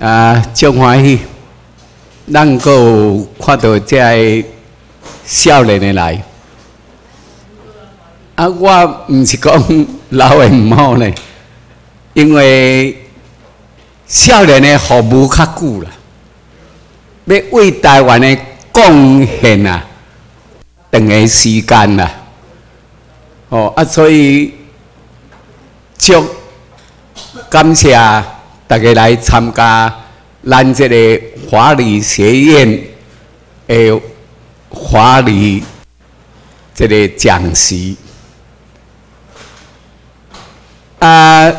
啊，真欢喜，能够看到这少年的来。啊，我毋是讲 老的毋好呢，因为少年的服务较久啦，要为台湾的贡献啊，长个时间啦。哦啊，所以就感谢大家来参加咱这个华理学院的华理这个讲习。啊，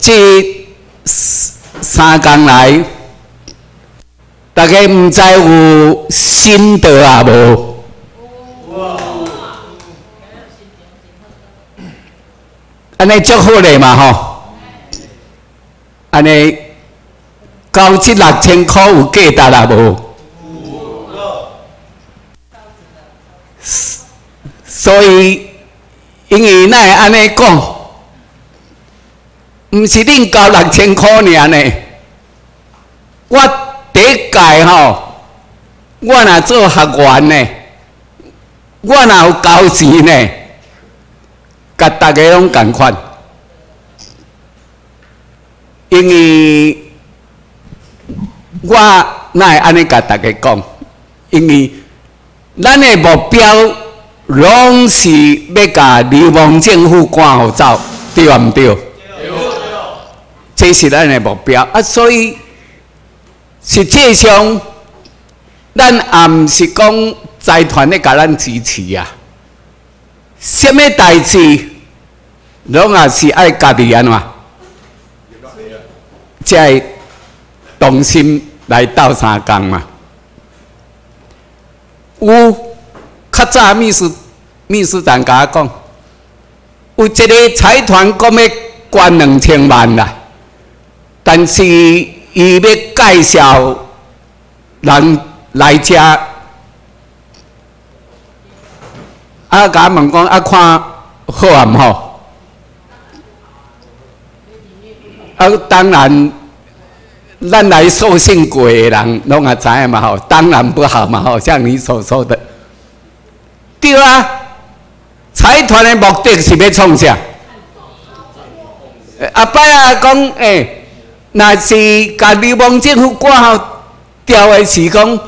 这三天来，大家唔知有心得啊无？安尼足好嘞嘛吼，安尼交七六千块有价值啊无？所以，因为那安尼讲，毋是恁交六千块尔呢？我第一届吼，我若做学员呢，我若有交钱呢？甲大家拢共款，因为我哪会安尼甲大家讲？因为咱的目标拢是要甲流氓政府赶互走，对毋对？对。这是咱的目标啊，所以实际上，咱也毋是讲财团咧甲咱支持啊。什么代志，拢也是爱家己安怎，才动心来斗三工嘛。有较早秘书秘书长甲我讲，有一个财团讲要捐两千万啦，但是伊要介绍人来遮。啊！甲问讲啊，看好啊毋好？啊，当然，咱来受信过的人拢也知影嘛吼，当然不好嘛吼，像你所说的，对啊。财团的目的是要创啥？阿伯啊，讲诶，若是甲流氓政府挂号调的是讲。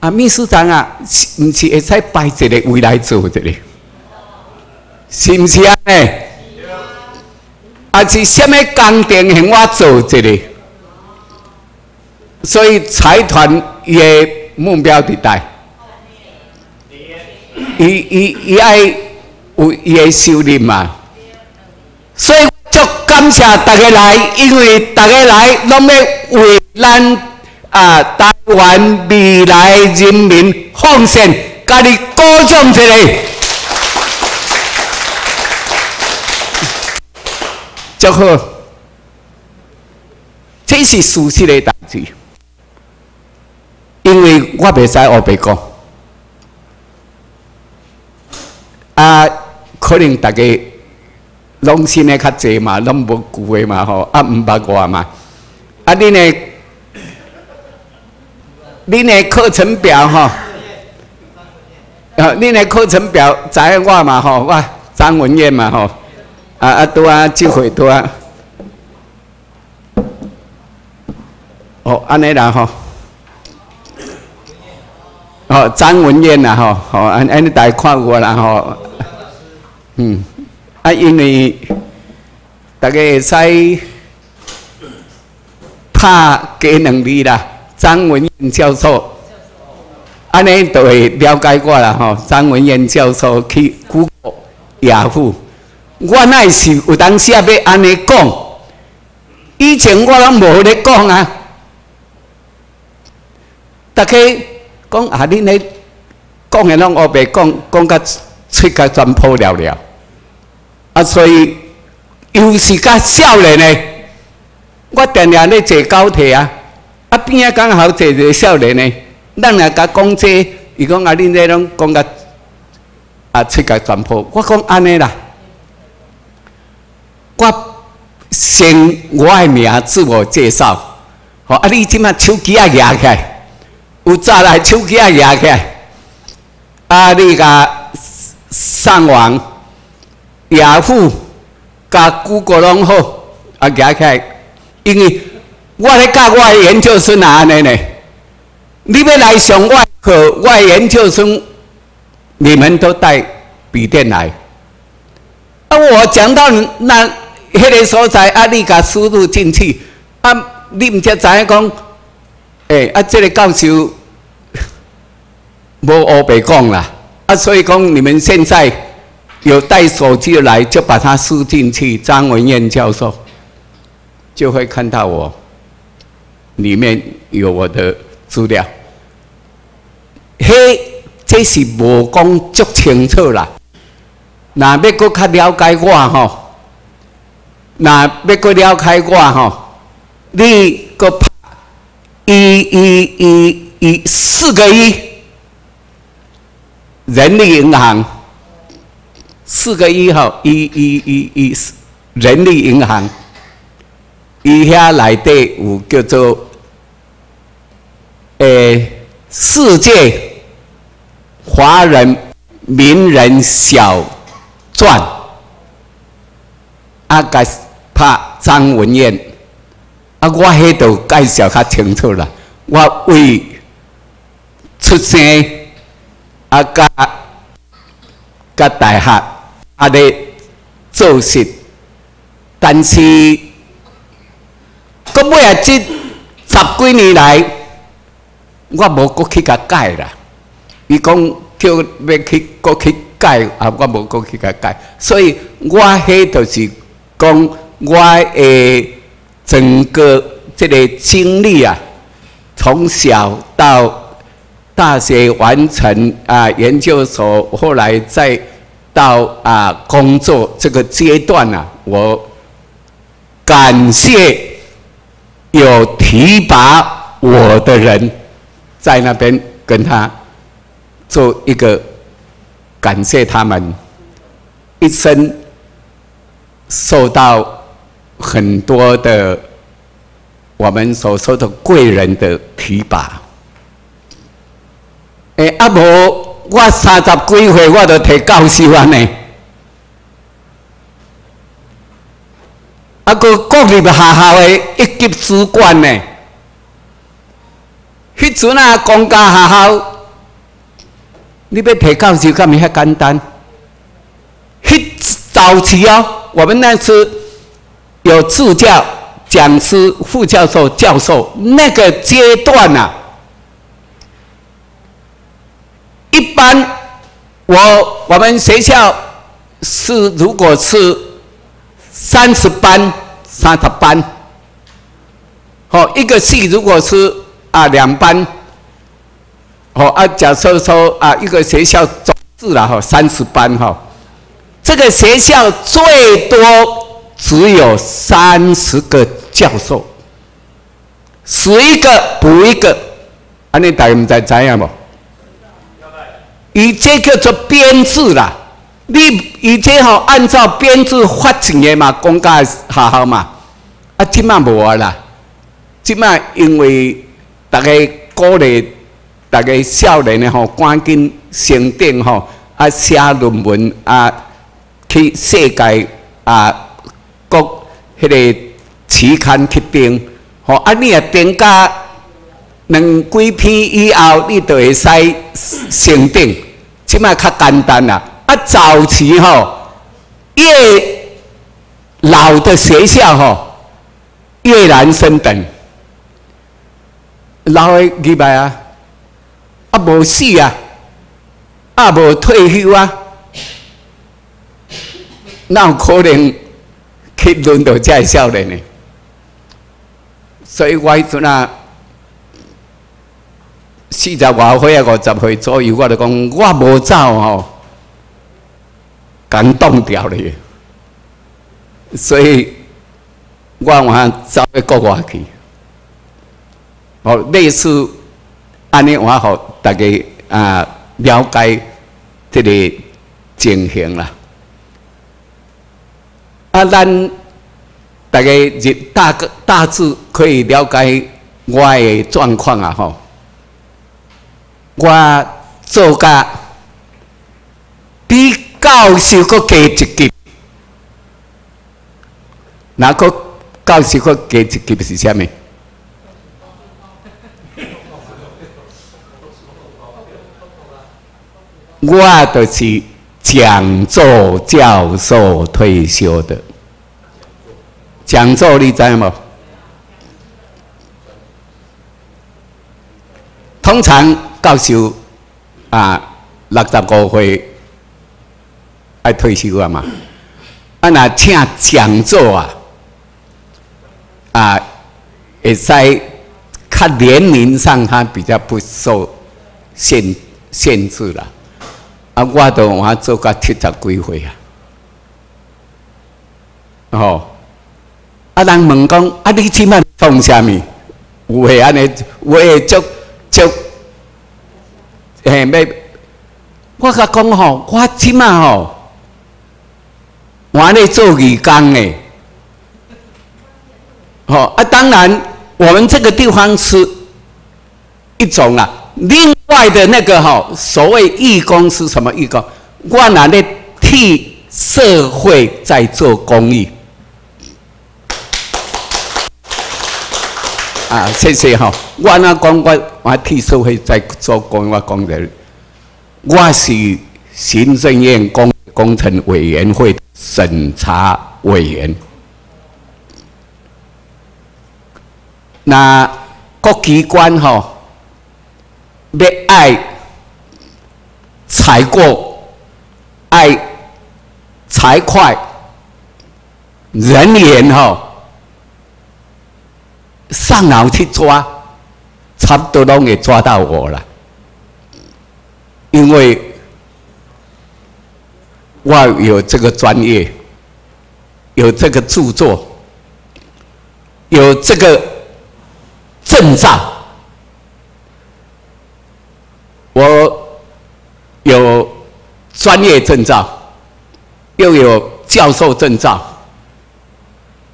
啊，秘书长啊，是毋是会使摆一个位来做这里？是毋是啊？呢？啊，是什么工程向我做这里？所以财团伊的目标地带，伊伊伊爱有伊的收入嘛。所以就感谢大家来，因为大家来拢要为咱。啊！台湾未来人民奉献，家己鼓掌一下，祝贺！这是事实的代志，因为我袂使学白讲。啊，可能大家拢信的较济嘛，拢无旧的嘛吼，啊，毋捌我嘛，啊，你呢？恁的课程表吼，啊，恁的课程表在我嘛吼，我张文燕嘛吼，啊啊多啊，机会多啊，哦，安尼啦吼，哦，张文燕啦吼，吼，安安尼大家看过啦吼，嗯，啊，因为大家会使拍给能力啦。张文燕教授，安尼就会了解我啦吼。张文燕教授去谷歌、雅虎，我那是有当时也要安尼讲。以前我拢无咧讲啊，大家讲啊，恁咧讲的拢乌白讲，讲甲喙甲全破了了。啊，所以又是甲少年诶，我定定咧坐高铁啊。啊边啊刚好坐一个少年呢，咱也甲讲这，伊讲啊恁咧拢讲甲啊出甲全破，我讲安尼啦，我先我的名自我介绍，好，啊，你即马手机啊拿起来，有早来手机啊拿起来，啊，你甲上网、雅虎、甲 Google 拢好，啊，拿起来，因为我咧教我的研究生哪安尼呢？你要来上我课，我研究生，你们都带笔电来。啊，我讲到那迄个所在，啊，你甲输入进去，啊，你毋则知影讲，诶，啊，这个教授 无乌白讲啦，啊，所以讲你们现在有带手机来，就把它输进去，张文燕教授就会看到我，里面有我的资料。嘿，这是无讲足清楚啦。那要搁较了解我吼，那要搁了解我吼，你搁拍一、一、一、一四个一，人力银行四个一号，一、一、一、一人力银行，伊遐内底有叫做诶世界华人名人小。传阿啊，甲拍张文燕啊，我迄度介绍较清楚啦。我为出生啊，甲甲大学啊咧做事，但是到尾啊，即十几年来，我无过去甲改啦。伊讲叫要去过去。改啊！我无过去甲改，所以我迄就是讲我诶整个这个经历啊，从小到大学完成啊，研究所后来再到啊工作这个阶段啊，我感谢有提拔我的人，在那边跟他做一个。感谢他们一生受到很多的我们所说的贵人的提拔。哎，阿婆我三十几岁我都提教授啊呢。啊，个国立学校的一级主管呢？迄阵啊，公家学校。你要提教授，干咪遐简单？迄早期哦，我们那是有助教、讲师、副教授、教授那个阶段呐。一般我我们学校是如果是三十班、三十班，好一个系如果是啊两班。哦啊，假设说啊，一个学校总治了哈三十班哈，这个学校最多只有三十个教授，死一个补一个，安尼大家唔知知影无？以这叫做编制啦，你以前吼按照编制发钱的嘛，公家学校嘛，啊，即嘛无啦，即嘛因为大家鼓励。大家少年的吼，赶紧升顶吼，啊写论文啊，去世界啊各迄个期刊去登，吼啊你啊登加两几篇以后，你就会使升顶，即码较简单啦。啊早期吼，越老的学校吼，越难升等，老的几百啊。啊，无死啊，啊，无退休啊，哪有可能去轮到这少年呢？所以我迄阵啊，四十外岁啊，五十岁左右，我就讲我无走吼，感动掉了。所以我往走去国外去，哦，类似。安尼我好，大家啊了解这个情形啦。啊，咱大家大个大致可以了解我的状况啊吼，我做噶比教授个加一级，哪个教授搁加一级是虾米？我就是讲座教授退休的，讲座你知无？通常教授啊，六十五岁爱退休啊嘛。啊，那请讲座啊，啊，会使看年龄上他比较不受限限制了。啊，我都我做到七十几岁啊。哦，啊，人问讲，啊，你即满创啥物？有诶安尼，有诶足。就，诶，要我甲讲吼，我即马吼，我咧做义工诶，好啊。当然，我们这个地方是一种啊。另外的那个哈，所谓义工是什么义工？我拿咧替社会在做公益。啊，谢谢哈！我那讲我我替社会在做公益，我讲的，我是行政院工工程委员会审查委员。那各机关哈，要爱财过，爱财快，人员哈。上脑去抓，差不多拢会抓到我了，因为我有这个专业，有这个著作，有这个证照，我有专业证照，又有教授证照，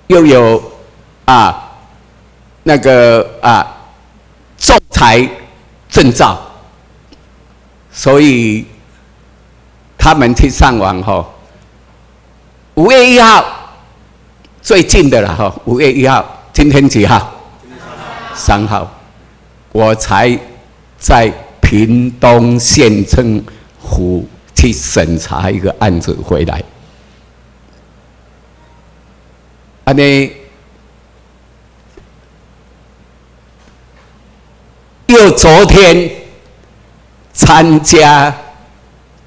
又有啊。那个啊，仲裁证照，所以他们去上网吼，五月一号最近的了哈，五月一号，今天几号？三号，我才在屏东县政府去审查一个案子回来，啊你。又昨天参加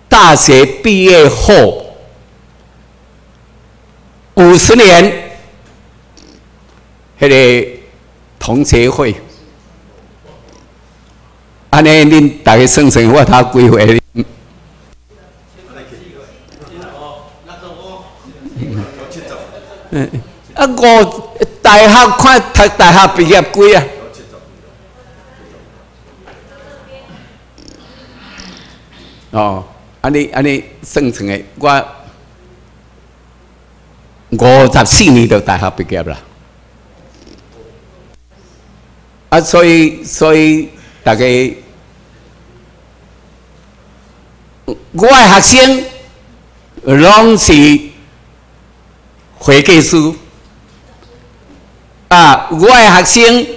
大学毕业后五十年迄个同学会，安尼恁大家算算我他几岁？嗯，啊，我大学看读大学毕业几啊？哦，安尼安尼算成诶，我五十四年就大学毕业啦。啊，所以所以大家，我诶学生拢是会计师，啊，我诶学生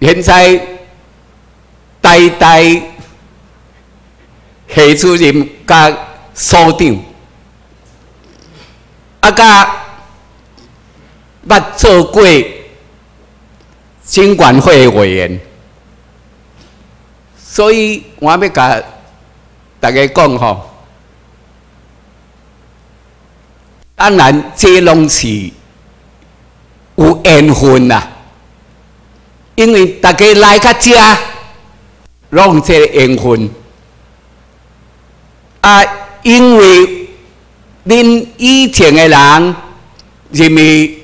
现在代代。系主任甲所长，啊，甲捌做过经管会委员，所以我要甲大家讲吼，当然这拢是有缘分啦，因为大家来个遮，拢这缘分。啊，因为恁以前的人认为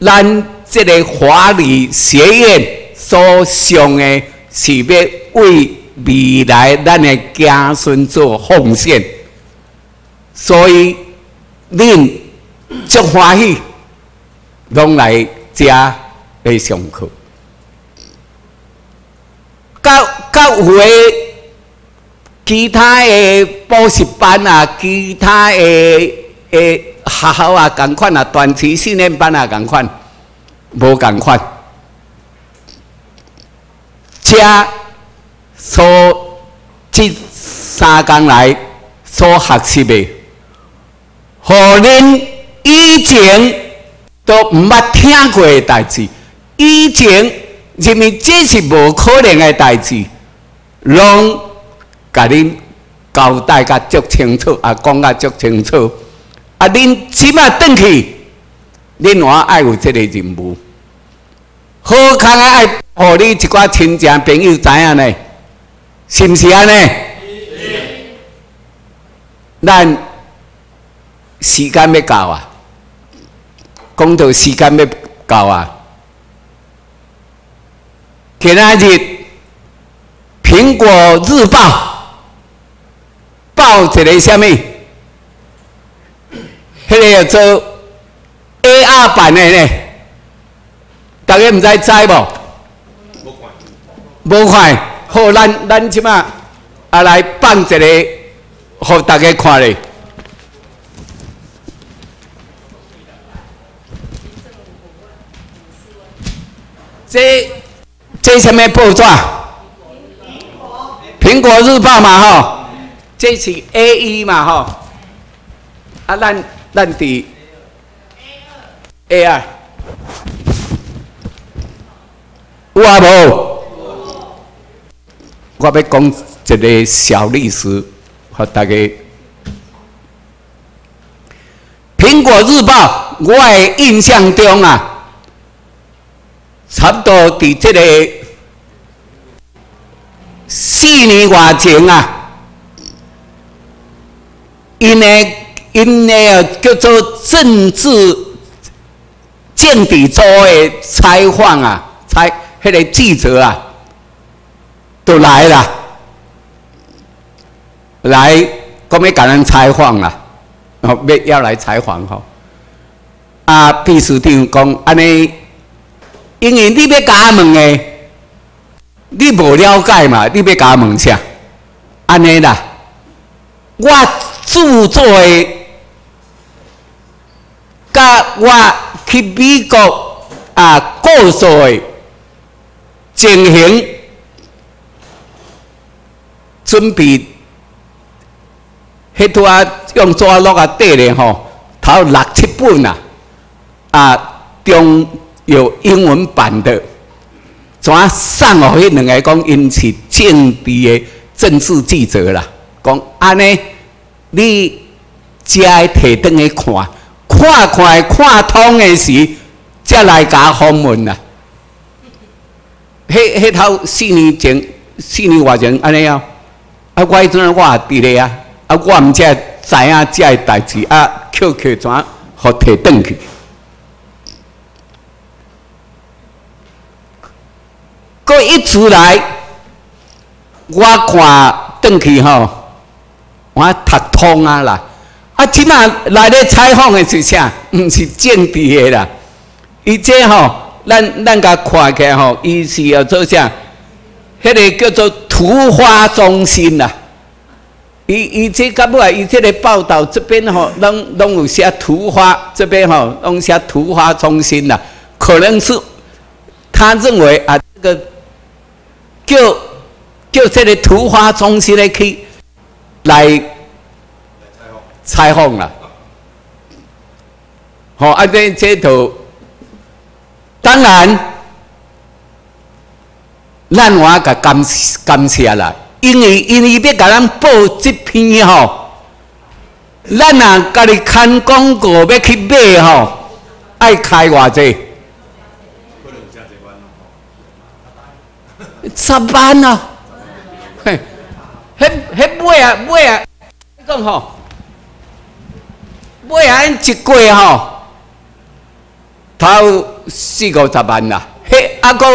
咱这个华理学院所上的是要为未来咱的子孙做奉献，所以恁足欢喜拢来遮来上课。甲有诶其他诶补习班啊，其他诶诶学校啊，共款啊，短期训练班啊，共款，无共款。遮所即三工来所学习诶，互恁以前都毋捌听过诶代志，以前认为这是无可能诶代志，拢甲恁交代甲足清楚，啊，讲甲足清楚。啊，恁即摆转去，恁我爱有即个任务，好康啊，爱互你一寡亲戚朋友知影呢，是毋是安尼？咱时间要到啊，讲到时间要到啊。今仔日《苹果日报》报一个什么？迄个叫做 AR 版的呢？大家毋知知无？无看，好，咱咱即马啊来放一个，互大家看咧。这这什么报纸？苹果日报嘛吼，这是 A 一嘛吼，啊咱。咱伫 A 二有啊无？我要讲一个小历史，和大家。苹果日报，我的印象中啊，差不多伫这个四年外前啊，因为。因个叫做政治间谍组的采访啊，采迄个记者啊，都来了，来讲要甲咱采访啦，哦，要要来采访吼。啊，秘书长讲安尼，因为你要甲问的，你无了解嘛，你要甲问啥？安尼啦，我著作的。甲我去美国啊，告诉的进行，准备迄拖啊用纸落啊底咧吼，头六七本啊，啊，中有英文版的，怎送互迄两个讲因是政治的政治记者啦，讲安尼，你只爱摕转去看。看看看通的时，才来甲访问啦。迄迄头四年前、四年外前安尼啊，啊，我迄阵我也伫咧啊，啊，我毋才知影这代志啊，QQ 全互摕转去？过一出来，我看转去吼，我读通啊啦。啊，即马来咧采访的是啥？毋是政治的啦。伊这吼，咱咱甲看起吼，伊是要做啥？迄个叫做图画中心啦。伊伊这甲尾，伊这个报道这边吼，拢拢有写图画，这边吼拢写图画中心啦。可能是他认为啊，这个叫叫这个图画中心来去来。采访啦，好，啊，这这头，当然，咱我甲感感谢啦，因为因为要甲咱报这篇吼，咱若家己看广告要去买吼，爱开偌济？十万啊！嘿，迄迄买啊买啊，讲吼。买安一过吼，头四五十万啦。迄啊个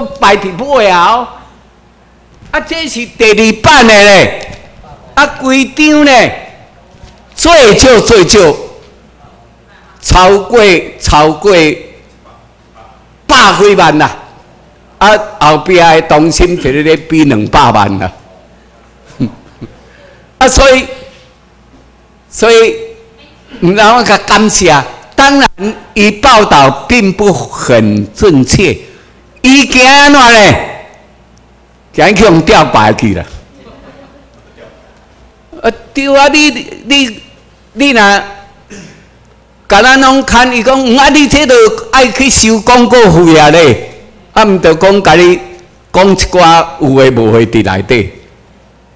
个摆伫买啊，啊这是第二版的咧，啊规张咧最少最少超过超过百几万啦。啊，后边的东西一日咧比两百万啦。啊，所以，所以，然后个感谢，当然，伊报道并不很正确，伊惊安怎咧？惊去用吊牌去了。啊，对啊，你你你若，甲咱拢看伊讲，啊，你这都爱去收广告费啊咧，啊，毋着讲甲你讲一寡有诶无诶伫内底。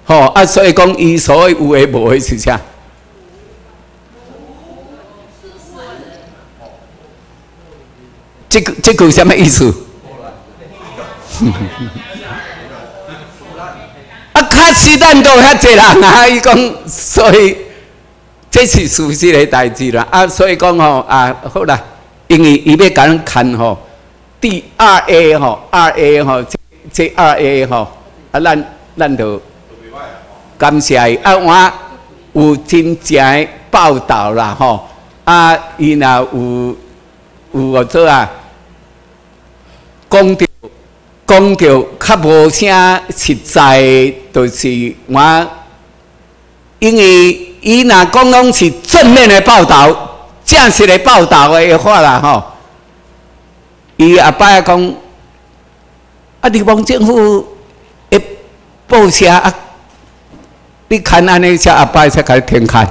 吼啊！所以讲，伊所谓有诶无诶是啥？这个这个什么意思？啊，确实咱都遐济人啊！伊讲，所以这是属实诶代志啦。啊，所以讲吼啊，好啦，因为伊要甲咱看吼，第二 A 吼，二 A 吼，这这二 A 吼，啊，咱咱就。感谢伊啊！我有真正报道啦吼，啊，伊若有有做啊，讲着讲着较无啥实在，就是我，因为伊若讲拢是正面的报道，正式的报道的话啦吼，伊阿爸讲，啊，地方政府一报社啊。你看安尼，才阿爸才开始听看。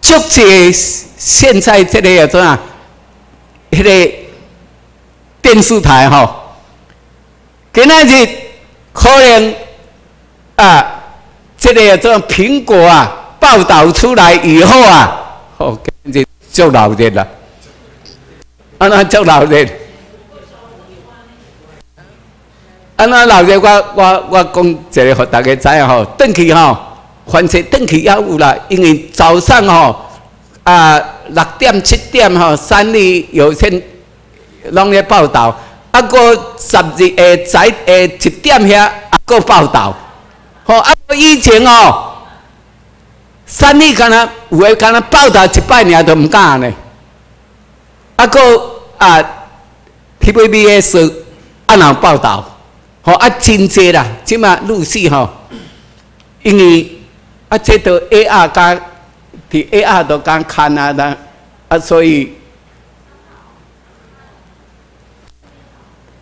足这现在这个叫做啊，迄个电视台吼，今仔日可能啊，这个叫做苹果啊，报道出来以后啊，哦，今日就老热了，啊，那就老热。啊，那老热，我我我讲一个，互大家知影吼，转去吼，凡是转去也有啦。因为早上吼啊六点七点吼，三里有线拢咧报道，啊个十二诶在诶一点遐啊个报道，吼啊个以前哦，三立敢若有诶敢若报道一摆尔都毋敢呢，啊个啊 TVBS 按人报道。哦啊，真济啦，即嘛陆续吼，因为啊，这都 A R 加，伫 A R 都刚看啊的，啊，所以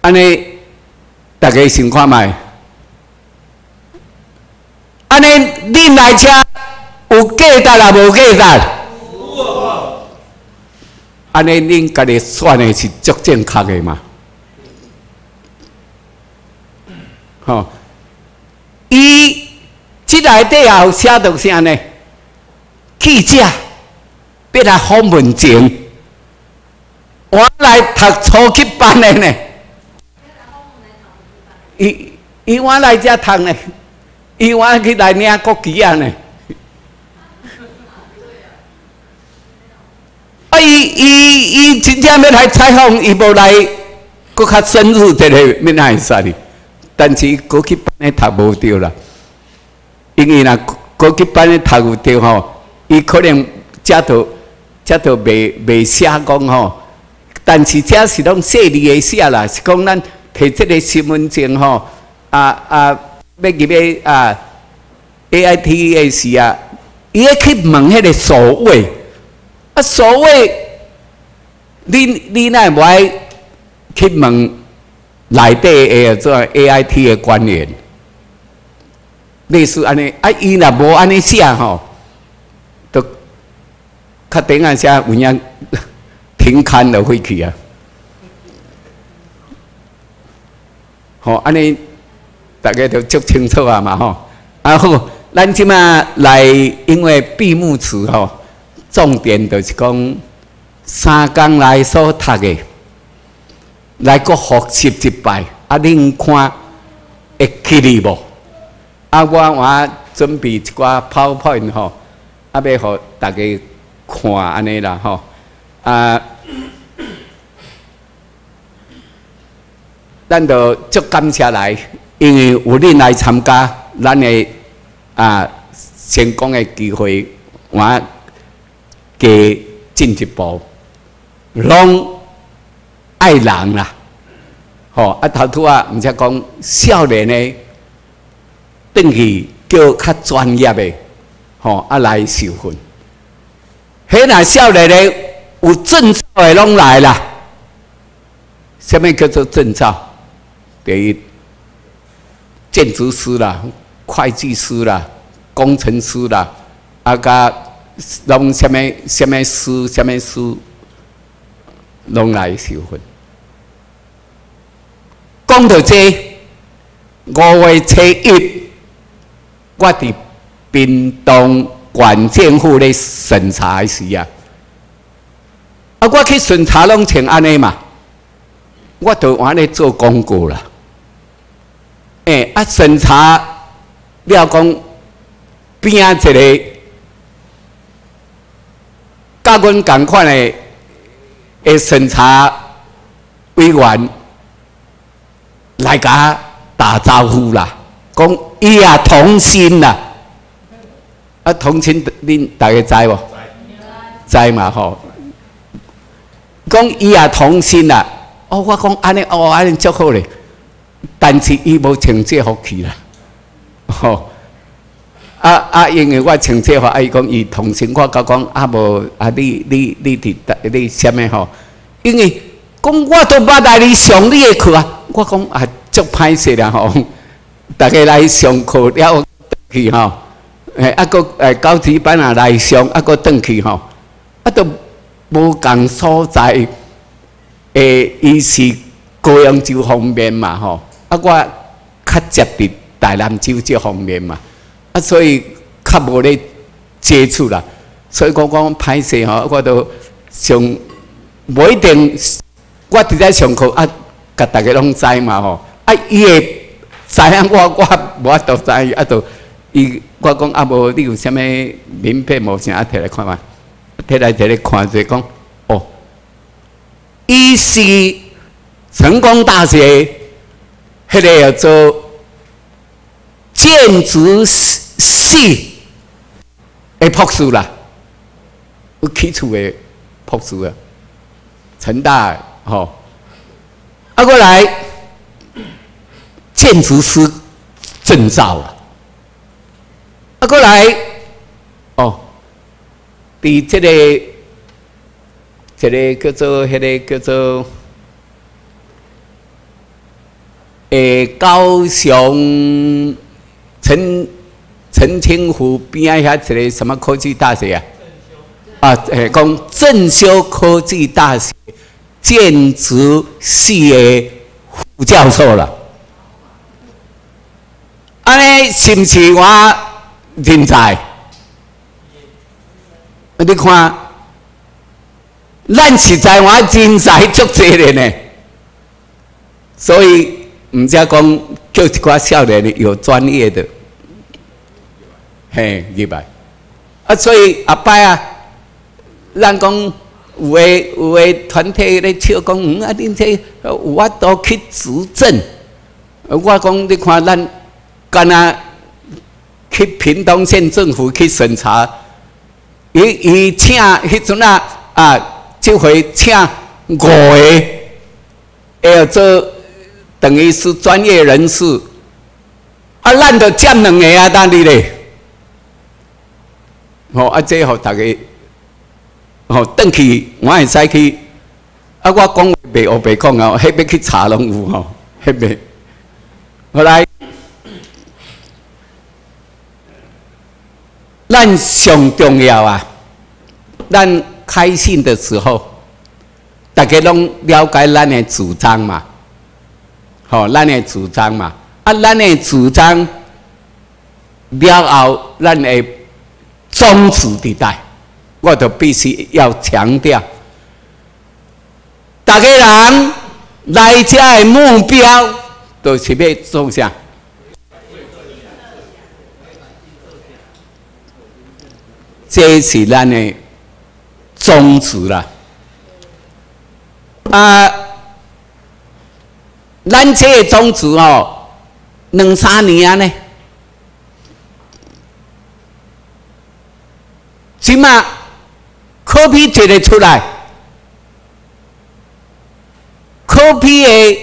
安尼大家先看卖，安尼恁来车有价值啊，无价值？安尼恁家己选的是足正确的嘛？吼，伊即内底也有写到啥呢？记者要来访问前，我来读初级班的呢。伊伊我来遮读呢，伊我去来领国旗啊呢。啊，伊伊伊真正要来采访，伊无来，搁较深入一个，要哪会使哩？但是高级班的读无着啦，因为若高级班的读有着吼，伊可能遮头遮头未未写讲吼，但是遮是拢细字的写啦，是讲咱摕即个身份证吼，啊啊要入去啊 A I T 的时啊，伊去问迄个所谓啊所谓，你你奈无爱去问？内地诶，做 A I T 诶官员，类似安尼啊，伊若无安尼写吼，都确定啊，写有影 停刊了回去啊。吼，安尼大家都足清楚啊嘛吼。啊好，咱即马来，因为闭幕词吼，重点就是讲三工来所读的。来个复习一摆，啊，恁看会起哩无？啊，我我准备一寡 PowerPoint 吼，啊，要互大家看安尼啦吼。啊，咱就足感谢来，因为有恁来参加，咱的啊成功的机会，我加进一步，拢。爱人啦，吼啊，头拄啊，毋则讲少年的，等去叫较专业的，吼啊来受训。迄若少年的有证照的拢来啦。什么叫做证照？第一，建筑师啦、会计师啦、工程师啦，啊甲拢什么什么师、什么师，拢来受训。讲到这，五月初一，我伫屏东县政府咧审查时啊，啊，我去审查拢像安尼嘛。我都安尼做广告啦，诶，啊，审查了讲边啊一个甲阮共款的诶审查委员来甲打招呼啦，讲伊也同心啦，啊，同心恁大家知无？知嘛吼，讲伊也同心啦。哦，我讲安尼，哦，安尼足好咧，但是伊无穿这服去啦，吼，啊啊，因为我穿这服，啊伊讲伊同情我，甲讲啊无啊，你你你伫你啥物吼？因为讲我都捌来你上你的课啊，我讲啊足歹势啦吼，大家来上课了去吼，诶，啊个诶高级班啊来上，啊个转去吼，啊都无共所在。诶，伊是高阳州方面嘛，吼，啊，我较接伫大南州这方面嘛，啊，所以较无咧接触啦，所以讲讲歹势吼，我都上无一定，我伫咧上课啊，甲大家拢知嘛，吼，啊，伊会知影我，我无法度知，啊，都伊我讲啊，无你有啥物名片无啥啊，摕来看嘛，摕来摕来看者讲哦。伊是成功大学，迄个叫做建筑系诶博士啦，有起厝的博士啊，成大吼，啊过来建筑师证照啊，啊过来哦，比这个。这个叫做，迄个叫做，诶，高雄陈陈清湖边遐一个什么科技大学啊？啊，诶，讲正修科技大学建筑系的副教授了。安尼是不是我人才？你看。咱实在我人才足济的呢，所以毋则讲叫一寡少年的有专业的，嘿，明白？啊，所以阿伯啊，咱讲有诶有诶团体咧笑讲，嗯啊，恁这有法度去执政？我讲你看咱干那去屏东县政府去审查，伊伊请迄阵啊啊。就会请五个，要做等于是专业人士，啊，咱就占两个啊，当你咧，好啊，这好大家，好转去我会使去，啊，我讲白我白讲啊，迄边去查拢有吼，迄边，后来，咱上重要啊，咱。开信的时候，大家拢了解咱的主张嘛，好，咱的主张嘛，啊，咱的主张了后，咱的宗旨地带，我就必须要强调，大家人来遮的目标都是要做啥？这是咱的。宗旨啦，啊，咱这个宗旨哦，两三年啊呢，起码科批提得出来，科批的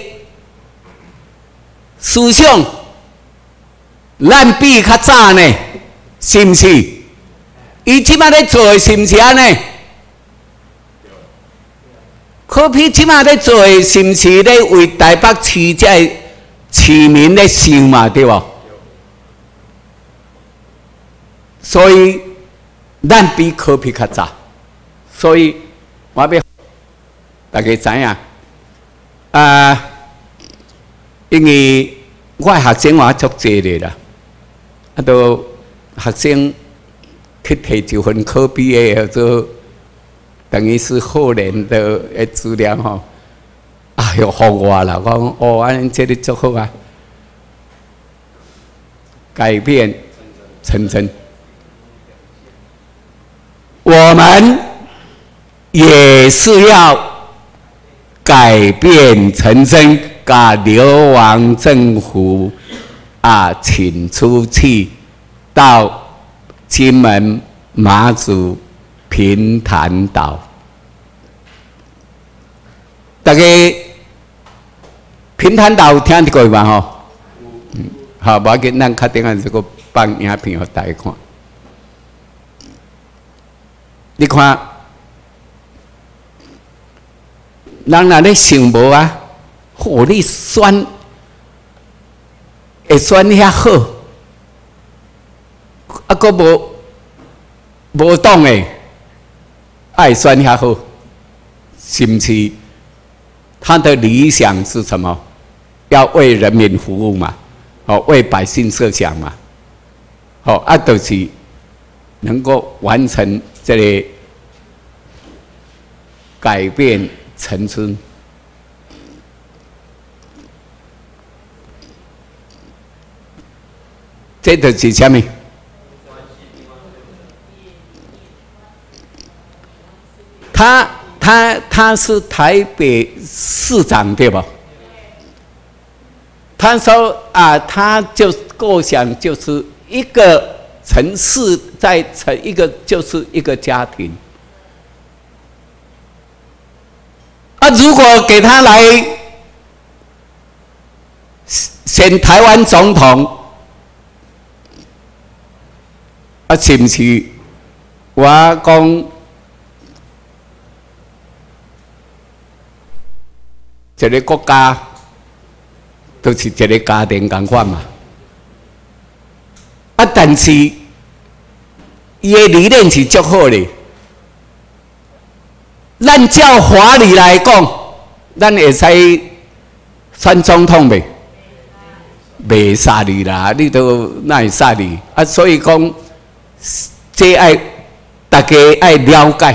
思想，咱比较早呢，是毋是？伊即马咧做，是毋是安尼？可比即马咧做，是毋是咧为台北市这市民咧想嘛？对无？所以，咱比可比较早，所以我要大家知影啊。因为我学生话足济的啦，啊，都学生去摕一份科比的做，等于是后人的诶资料吼。哎哟，好我啦，讲哦，安尼这里足好啊，改变成真，我们也是要改变成真。甲流亡政府啊，请出去到金门、马祖、平潭岛。大家平潭岛听得过吗？吼，嗯，好，我给咱确定下这个放影片给大家看。你看，人哪里想无啊？火力酸，会酸遐好，啊，个无无动诶，爱酸遐好，是毋是？他的理想是什么？要为人民服务嘛，哦，为百姓设想嘛，哦，啊，就是能够完成这里改变陈村。这就是什么？他他他是台北市长对吧？他说啊，他就构想就是一个城市在成一个就是一个家庭。啊，如果给他来选台湾总统？啊，是毋是？我讲一个国家都是一个家庭共款嘛。啊，但是伊的理念是足好的。咱照法理来讲，咱会使选总统未？未杀你啦，你都那会杀你啊？所以讲。这爱大家爱了解，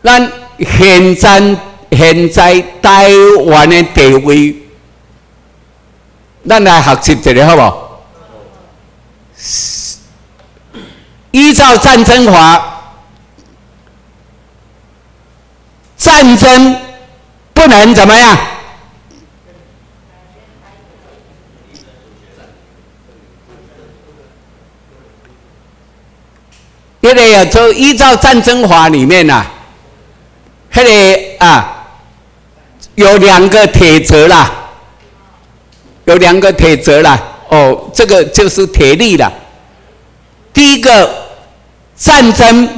咱现在现在台湾的地位，咱来学习一下好不好？依照战争法，战争不能怎么样？那个呀，就依照战争法里面呐，那个啊，有两个铁则啦，有两个铁则啦。哦，这个就是铁律了。第一个，战争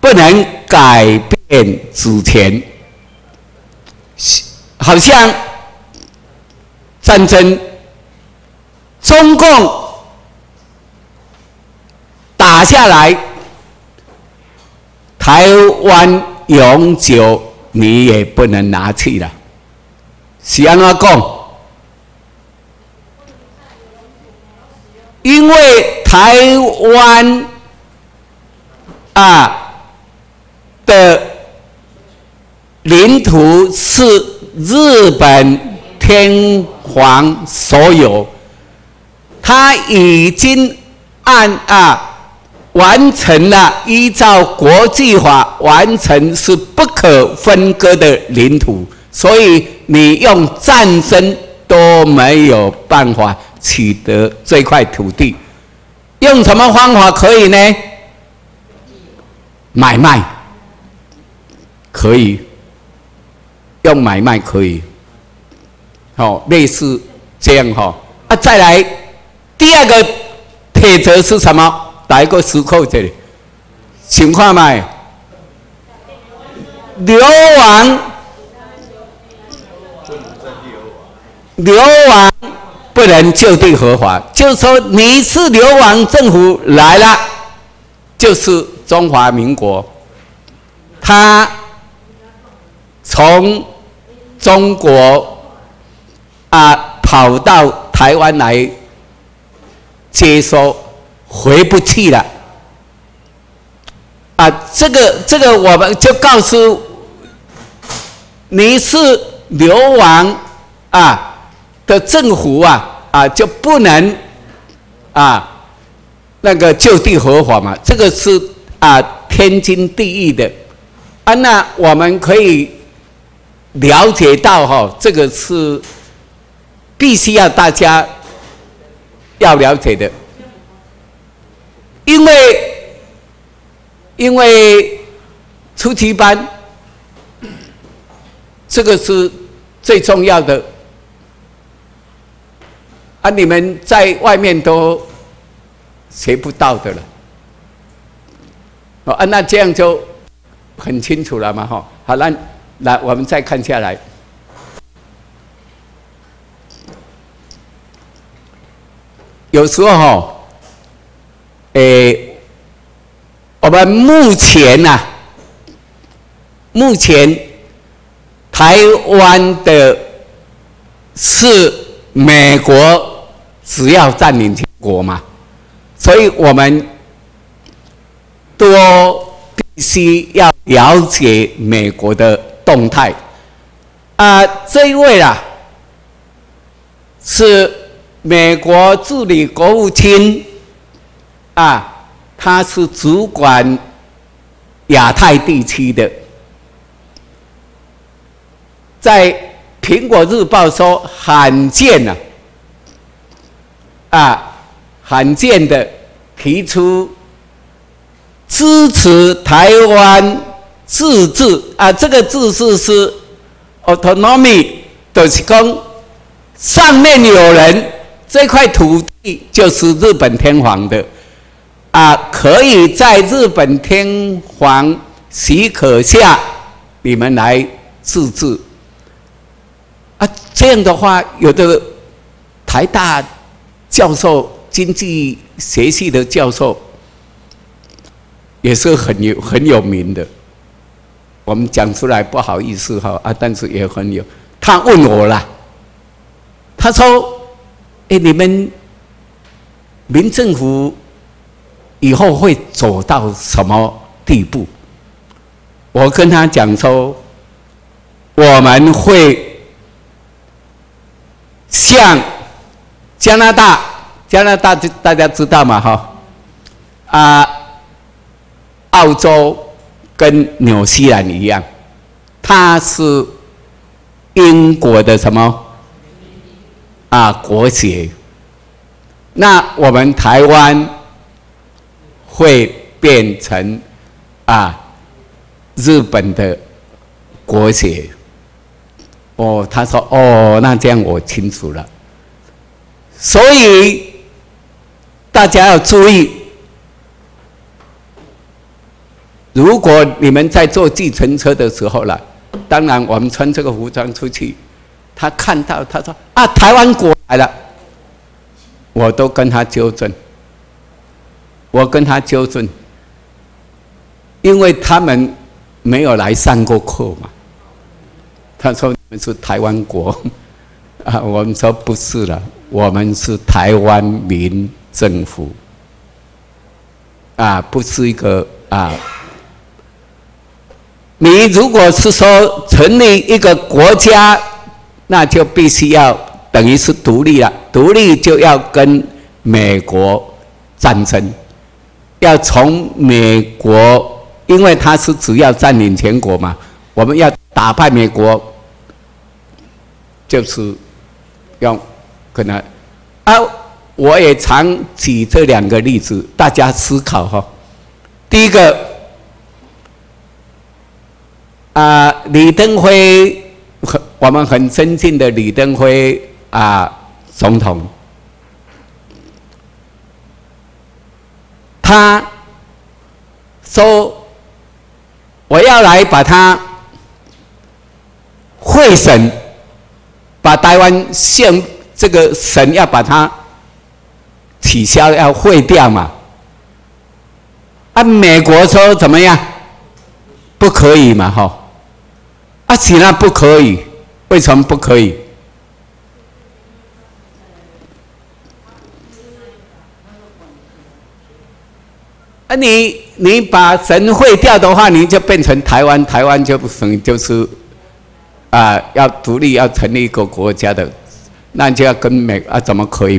不能改变主权，好像战争，中共打下来。台湾永久你也不能拿去了，是安怎讲？因为台湾啊的领土是日本天皇所有，他已经按啊。完成了，依照国际法完成是不可分割的领土，所以你用战争都没有办法取得这块土地。用什么方法可以呢？买卖可以，用买卖可以。好，类似这样哈。啊，再来第二个特质是什么？打一个石扣这里，情况嘛，流亡，流亡不能就地合法，就说你是流亡政府来了，就是中华民国，他从中国啊跑到台湾来接收。回不去了，啊，这个这个我们就告诉你是流亡啊的政府啊啊就不能啊那个就地合法嘛，这个是啊天经地义的。啊，那我们可以了解到哈，这个是必须要大家要了解的。因为，因为初级班，这个是最重要的。啊！你们在外面都学不到的了。哦啊，那这样就很清楚了嘛，哈！好，那来我们再看下来，有时候哈。诶，我们目前呐，目前台湾的是美国只要占领全国嘛，所以我们都必须要了解美国的动态。啊，这一位啦，是美国助理国务卿。啊，他是主管亚太地区的，在《苹果日报》说罕见呐，啊，罕见的提出支持台湾自治啊，这个自治是 autonomy，就是讲上面有人，这块土地就是日本天皇的。啊，可以在日本天皇许可下，你们来自治。啊，这样的话，有的台大教授、经济学系的教授，也是很有很有名的。我们讲出来不好意思哈啊，但是也很有。他问我了，他说：“哎，你们民政府。”以后会走到什么地步？我跟他讲说，我们会像加拿大，加拿大大家知道嘛？哈，啊，澳洲跟纽西兰一样，它是英国的什么啊国籍？那我们台湾。会变成啊日本的国血哦，他说哦，那这样我清楚了。所以大家要注意，如果你们在坐计程车的时候了，当然我们穿这个服装出去，他看到他说啊，台湾国来了，我都跟他纠正。我跟他纠正，因为他们没有来上过课嘛。他说：“你们是台湾国 啊。”我们说：“不是了，我们是台湾民政府啊，不是一个啊。你如果是说成立一个国家，那就必须要等于是独立了，独立就要跟美国战争。”要从美国，因为他是只要占领全国嘛，我们要打败美国，就是用可能啊，我也常举这两个例子，大家思考哈。第一个啊，李登辉我们很尊敬的李登辉啊总统，他说我要来把他会审，把台湾县这个省要把它取消，要废掉嘛。啊，美国说怎么样？不可以嘛，哈。啊，其他不可以，为什么不可以？啊，你你把神废掉的话，你就变成台湾，台湾就不成就是啊，要独立，要成立一个国家的，那就要跟美啊，怎么可以？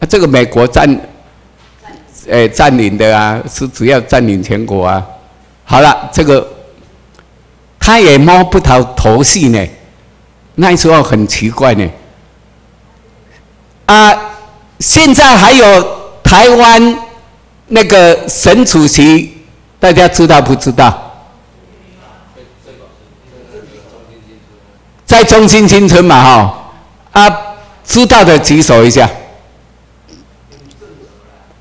啊，这个美国占。诶，占领的啊，是只要占领全国啊。好了，这个他也摸不着头绪呢。那时候很奇怪呢。啊，现在还有台湾那个沈主席，大家知道不知道？在中心新村嘛，哈啊，知道的举手一下。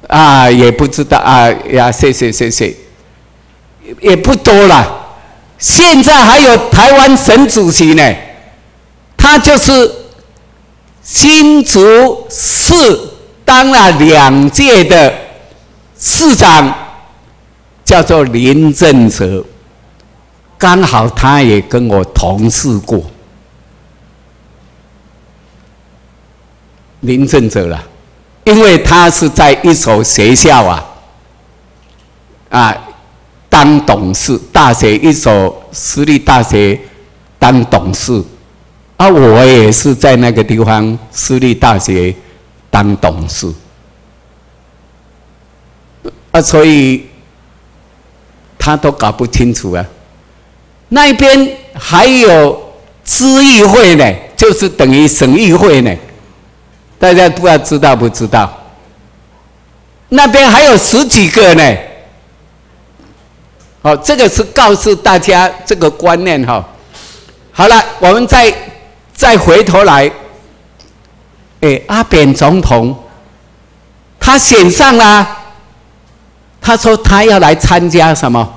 啊，也不知道啊呀，谢谢谢谢，也不多了。现在还有台湾省主席呢，他就是新竹市当了两届的市长，叫做林正哲，刚好他也跟我同事过，林正哲了。因为他是在一所学校啊，啊，当董事，大学一所私立大学当董事，啊，我也是在那个地方私立大学当董事，啊，所以他都搞不清楚啊。那边还有知议会呢，就是等于省议会呢。大家不知道不知道？那边还有十几个呢。好，这个是告诉大家这个观念哈。好了，我们再再回头来。哎，阿扁总统他选上了，他说他要来参加什么？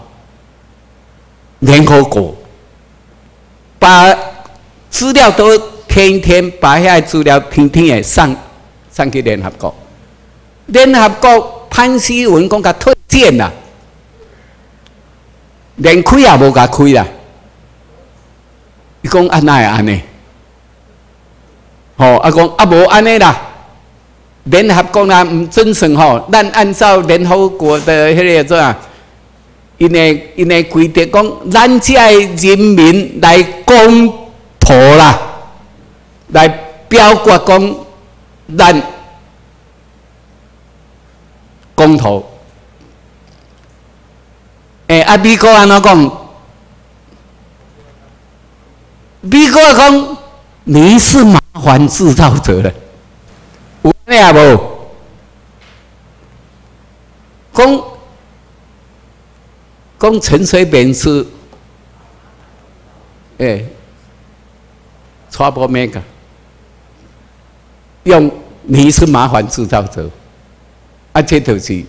联合国，把资料都。天天把遐资料天天诶上上去联合国，联合国潘希文讲甲推荐啦，连开也无甲开啦。伊讲安那会安尼？吼，啊讲啊无安尼啦。联合国啊毋遵守吼，咱按照联合国的迄个怎啊？因诶因诶规定讲，咱遮诶人民来公投啦。来表决讲，咱公投。诶，啊，美国安怎讲？美国讲，你是麻烦制造者了，有咩啊无？讲讲陈水扁是，诶，troublemaker。用你是麻烦制造者，啊，这就是。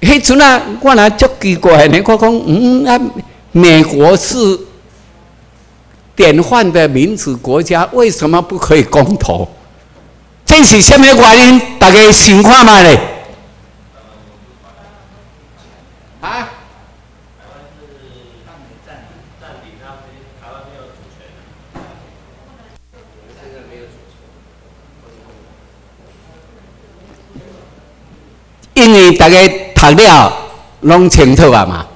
迄阵啊，我那足奇怪呢，我讲，嗯啊，美国是典范的民主国家，为什么不可以公投？这是什么原因？大家想看嘛嘞？啊？因为大家读了拢清楚啊嘛，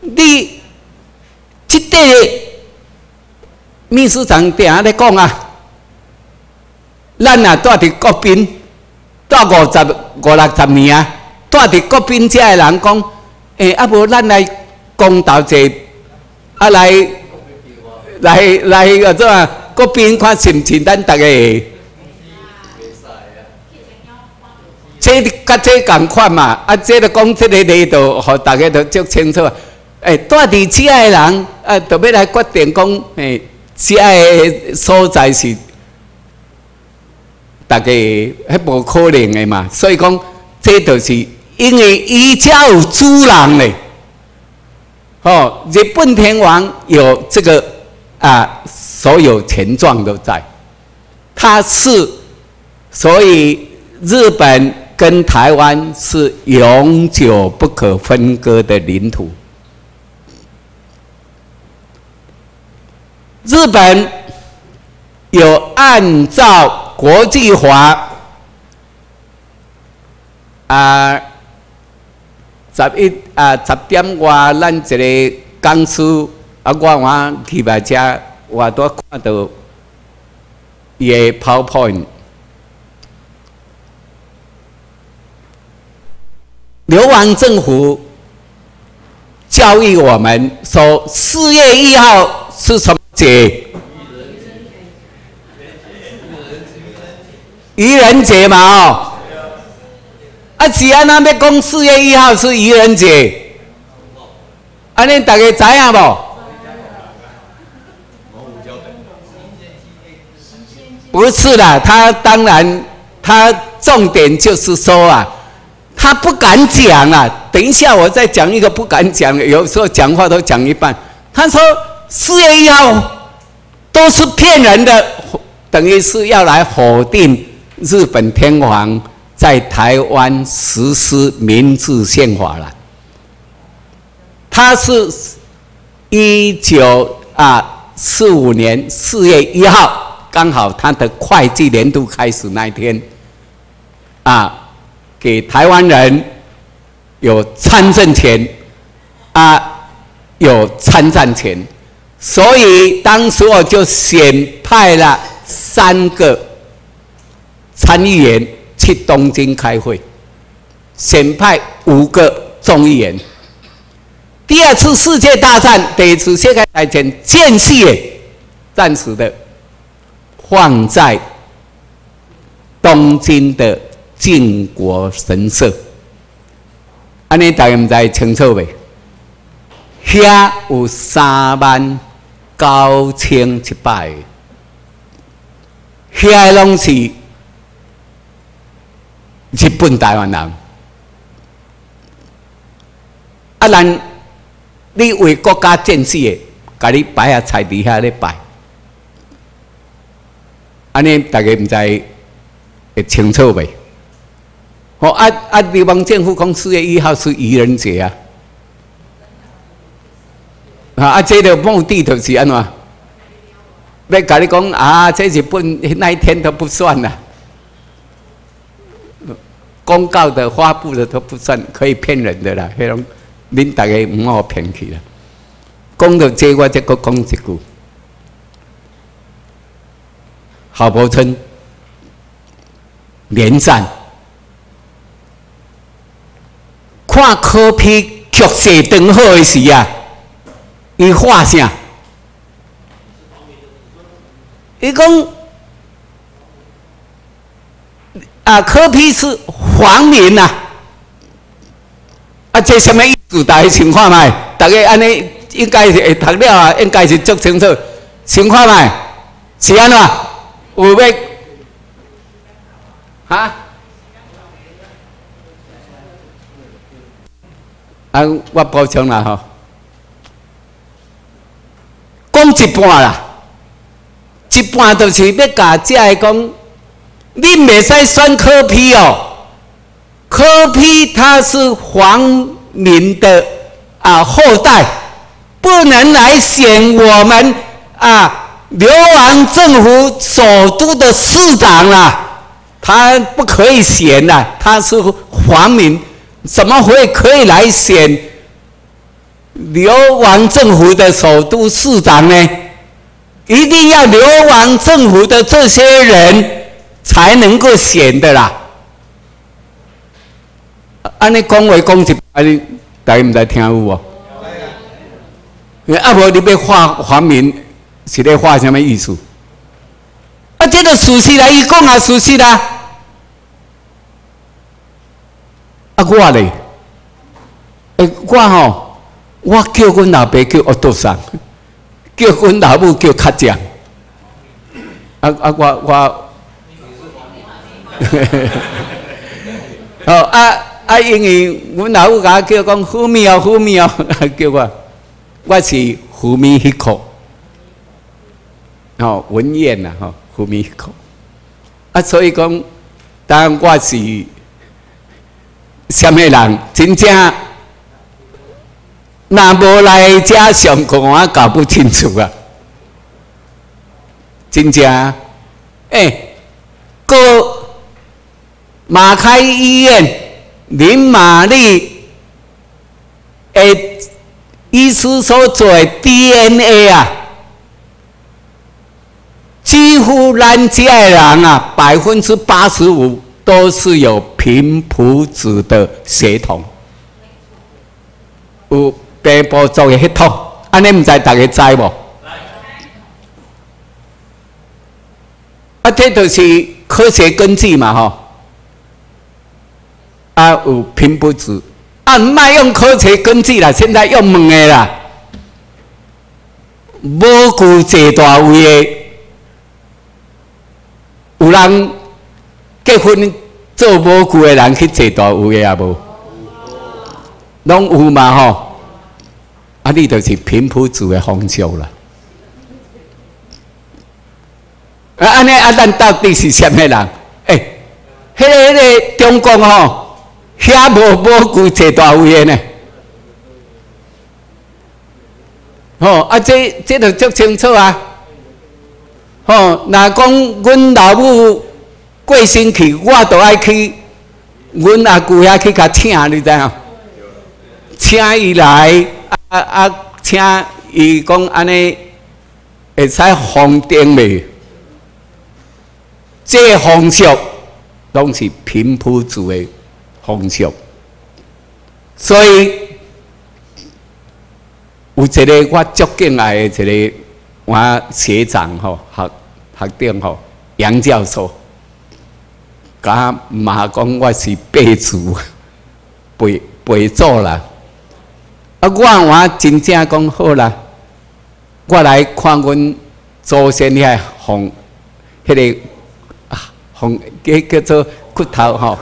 你即个秘书长定下咧讲啊，咱啊住伫国宾住五十五六十年啊，住伫国宾遮诶人讲，诶，啊无咱来公道者，啊来来来个怎啊？国宾看是毋是咱逐个？这甲这共款嘛，啊，这个讲这个力度，互大家都足清楚。诶，住伫遮诶人，啊，特别来决定讲，诶，这个所在是大家迄无可能的嘛。所以讲，这就是因为伊家有主人嘞。哦，日本天皇有这个啊，所有权状都在，他是，所以日本跟台湾是永久不可分割的领土。日本有按照国际法啊。十一啊，十点外，咱一个公司啊，我我去买车，我都看到伊个 PowerPoint。流亡政府教育我们说，四月一号是什么节？愚人节嘛，哦。啊，吉安那边讲四月一号是愚人节，安尼大家知影无？不是啦，他当然，他重点就是说啊，他不敢讲啊。等一下我再讲一个不敢讲，有时候讲话都讲一半。他说四月一号都是骗人的，等于是要来否定日本天皇。在台湾实施明治宪法了，他是一九啊四五年四月一号，刚好他的会计年度开始那一天，啊，给台湾人有参政权，啊，有参战权，所以当时我就选派了三个参议员。去东京开会，选派五个众议员。第二次世界大战，第一次世界大战间隙，暂时的放在东京的靖国神社。安尼大家唔知清楚未？遐有三万九千七百，遐拢是。日本台湾人，啊，咱你为国家建设，甲你摆下菜底下咧摆，安尼大家毋知会清楚未？好啊啊！地方政府讲四月一号是愚人节啊，啊啊！这个目的就是安怎？要甲你讲啊，这日本那一天都不算啦。公告的发布的都不算可以骗人的啦，迄种恁大家唔好骗去啦。讲到这，我再个讲一句：郝柏村连战，看科批曲势长好的时啊，伊画啥？伊讲。啊，柯批是黄民呐！啊，这什么意思？大家情况嘛，大家安尼应该是会读了啊，应该是足清楚。情况嘛，是安怎？有要啊？啊，我补充啦吼，讲一半啦，一半就是要甲这个讲。你袂使选科批哦，科批他是皇民的啊后代，不能来选我们啊流亡政府首都的市长啦，他不可以选的，他是皇民，怎么会可以来选流亡政府的首都市长呢？一定要流亡政府的这些人。才能够选的啦。安尼讲话讲一，安尼大家唔在听有无？阿婆，你要画黄明是咧画什么意思？啊，这个熟悉啦，伊讲也熟悉啦。啊，我咧，诶，我吼，我叫阮老爸叫奥多桑，叫阮老母叫较酱。啊啊，我我，哦啊啊，因为阮老母甲我叫讲虎 咪哦虎咪哦，叫我我是虎咪迄口，哦文彦呐吼虎咪迄口，啊所以讲，当我是什么人，真正那无来遮上课，我搞不清楚啊。真正，哎，个马开医院林玛丽诶，医师所做的 DNA 啊，几乎咱家人啊，百分之八十五都是有平埔子的血统，有北部族的血统，安尼毋知大家知无？啊，这都是科学根据嘛，吼！啊，有拼不子，啊，唔卖用科学根据啦，现在用问的啦。无顾坐大位的，有人结婚做无顾的人去坐大位的啊无？拢有嘛吼？啊，你就是平埔族的风俗啦。啊，安尼啊，咱到底是什么人？诶，迄个、迄个中共吼，遐无无顾坐大位的呢？吼，啊，这这都足清楚啊！吼，若讲阮老母过身去，我都爱去阮阿姑遐去甲请，你知影？请伊来，啊啊，请伊讲安尼会使封顶未？这风俗拢是平埔族的风俗，所以有一个我足敬爱的一个我学长吼，学学长吼，杨教授，甲骂讲我是辈祖 辈辈祖啦。啊，我我真正讲好啦，我来看阮祖先遐红迄个。红叫叫做骨头吼，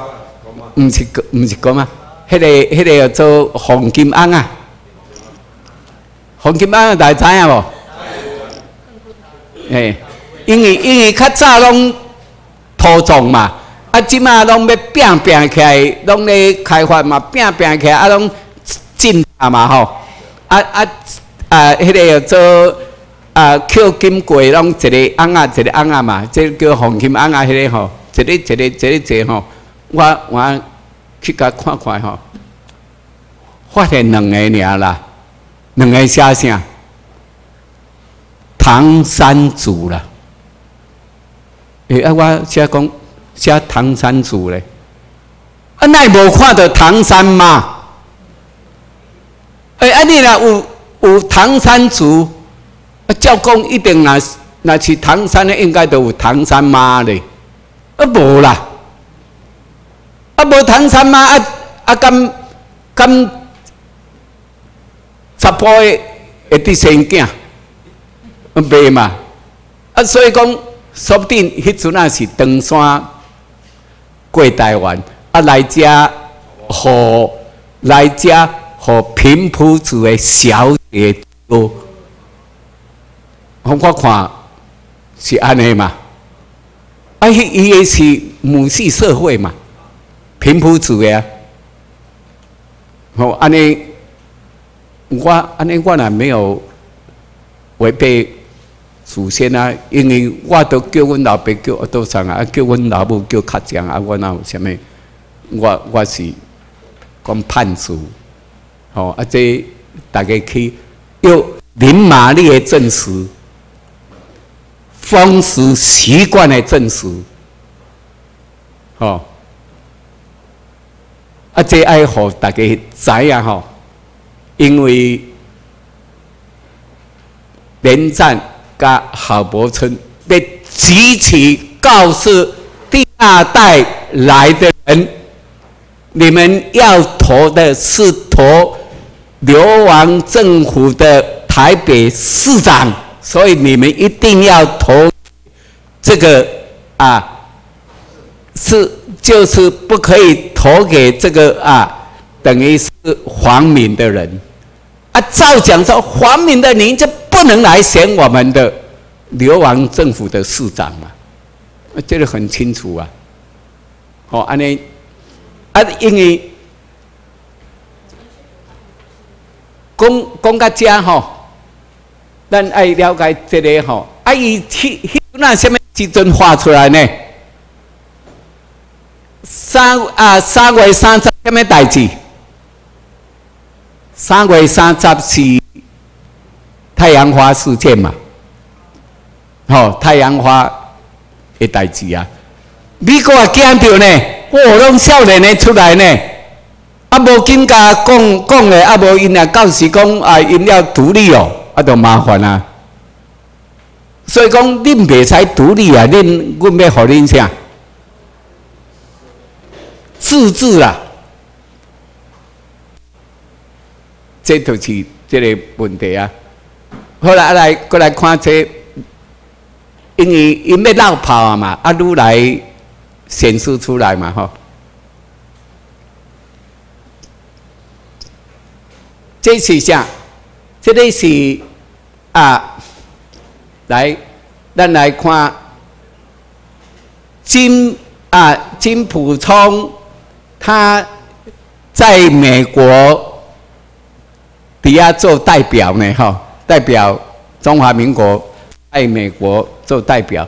毋是毋是讲啊，迄个迄个叫做黄金翁啊，黄金翁大家知影无？哎，因为因为较早拢土葬嘛，啊，即马拢要变变起来，拢咧开发嘛，变变起来啊，拢进啊嘛吼，啊啊啊，迄个叫做。啊，扣金柜拢一个翁啊，一个翁啊嘛，这叫黄金翁啊，迄个吼，一个一个一个一个吼，我我去甲看看吼，发现两个尔啦，两个写啥？唐山族啦。诶，啊，我写讲写唐山族咧，啊，那无看到唐山嘛？诶，啊，你若有有唐山族？照讲一定那那是唐山的，应该都有唐山妈嘞，啊无啦，啊无唐山妈啊啊咁咁十甫的会得生囝，啊袂嘛，啊所以讲说不定迄阵那是登山过台湾，啊来遮和来遮和平埔族的小姐多。我看是安尼嘛，啊，伊伊个是母系社会嘛，平埔族的，好安尼，我安尼我也没有违背祖先啊，因为我都叫阮老爸叫阿多桑啊，叫阮老母叫卡江啊，我哪有啥物？我我是讲叛族，好啊，这大家去用林玛丽的证实。风俗习惯的证实，吼，啊，这爱好大家知啊吼，因为连战甲郝柏村要集体告诉第二代来的人，你们要投的是投流亡政府的台北市长，所以你们一定要投这个啊，是就是不可以投给这个啊，等于是黄敏的人啊。照讲说，黄敏的您就不能来选我们的流亡政府的市长嘛？这个很清楚啊。好，安尼啊，因为。讲讲到这吼，咱爱了解这个吼，啊，伊迄迄那什么时阵画出来呢？三啊，三月三十什么代志？三月三十是太阳花事件嘛？吼，太阳花的代志啊！美国也惊到呢，哦，拢少年的出来呢。啊，无紧甲讲讲的，啊，无因啊，到时讲啊，因要独立哦，啊，就麻烦啊。所以讲，恁袂使独立啊，恁阮要互恁啥？自治啊！这就是这个问题啊。后来来过来看这，因为因要闹跑啊嘛，啊，愈来显示出来嘛，吼。这是啥？这里是啊，来，咱来看金啊金普聪，他在美国底下做代表呢，哈，代表中华民国在美国做代表。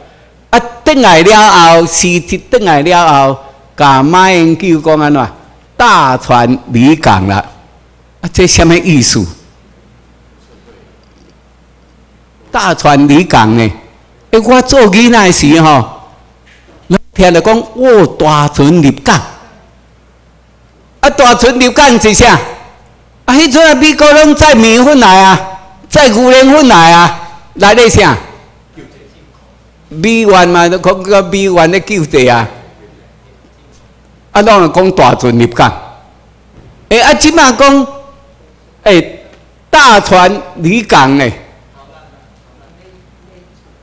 啊，登来了后，是登来了后，甲马英九讲安怎？大船离港了。啊，这什么意思？大船离港呢？哎，我做囡仔时吼，听着讲，哦，大船入港。啊，大船入港是啥？啊，迄阵啊，美国拢载米粉来啊，载牛奶粉来啊，来咧啥？美元嘛，都讲个美元咧救济啊。啊，拢讲大船入港。哎，啊，即马讲。哎，大船离港呢，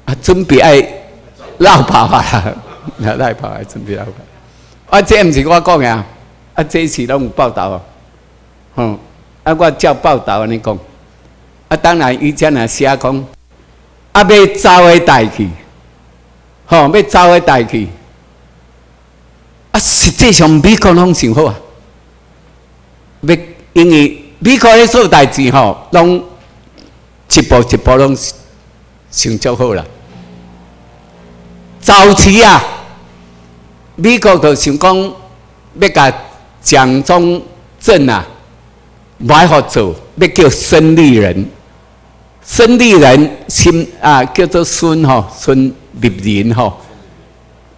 啊，准备爱绕跑啊，绕跑啊，准备绕跑。啊，这毋是我讲的啊，啊，这是拢有报道哦，吼，啊，我照报道安尼讲。啊，当然以前也写讲，啊，要走的代去，吼，要走的代去。啊，实际上美国拢想好啊，要因为。美国咧做代志吼，拢一步一步拢成就好啦。早期啊，美国就想讲要甲蒋中正啊，买好做，要叫孙立人。孙立人心啊，叫做孙吼，孙立人吼。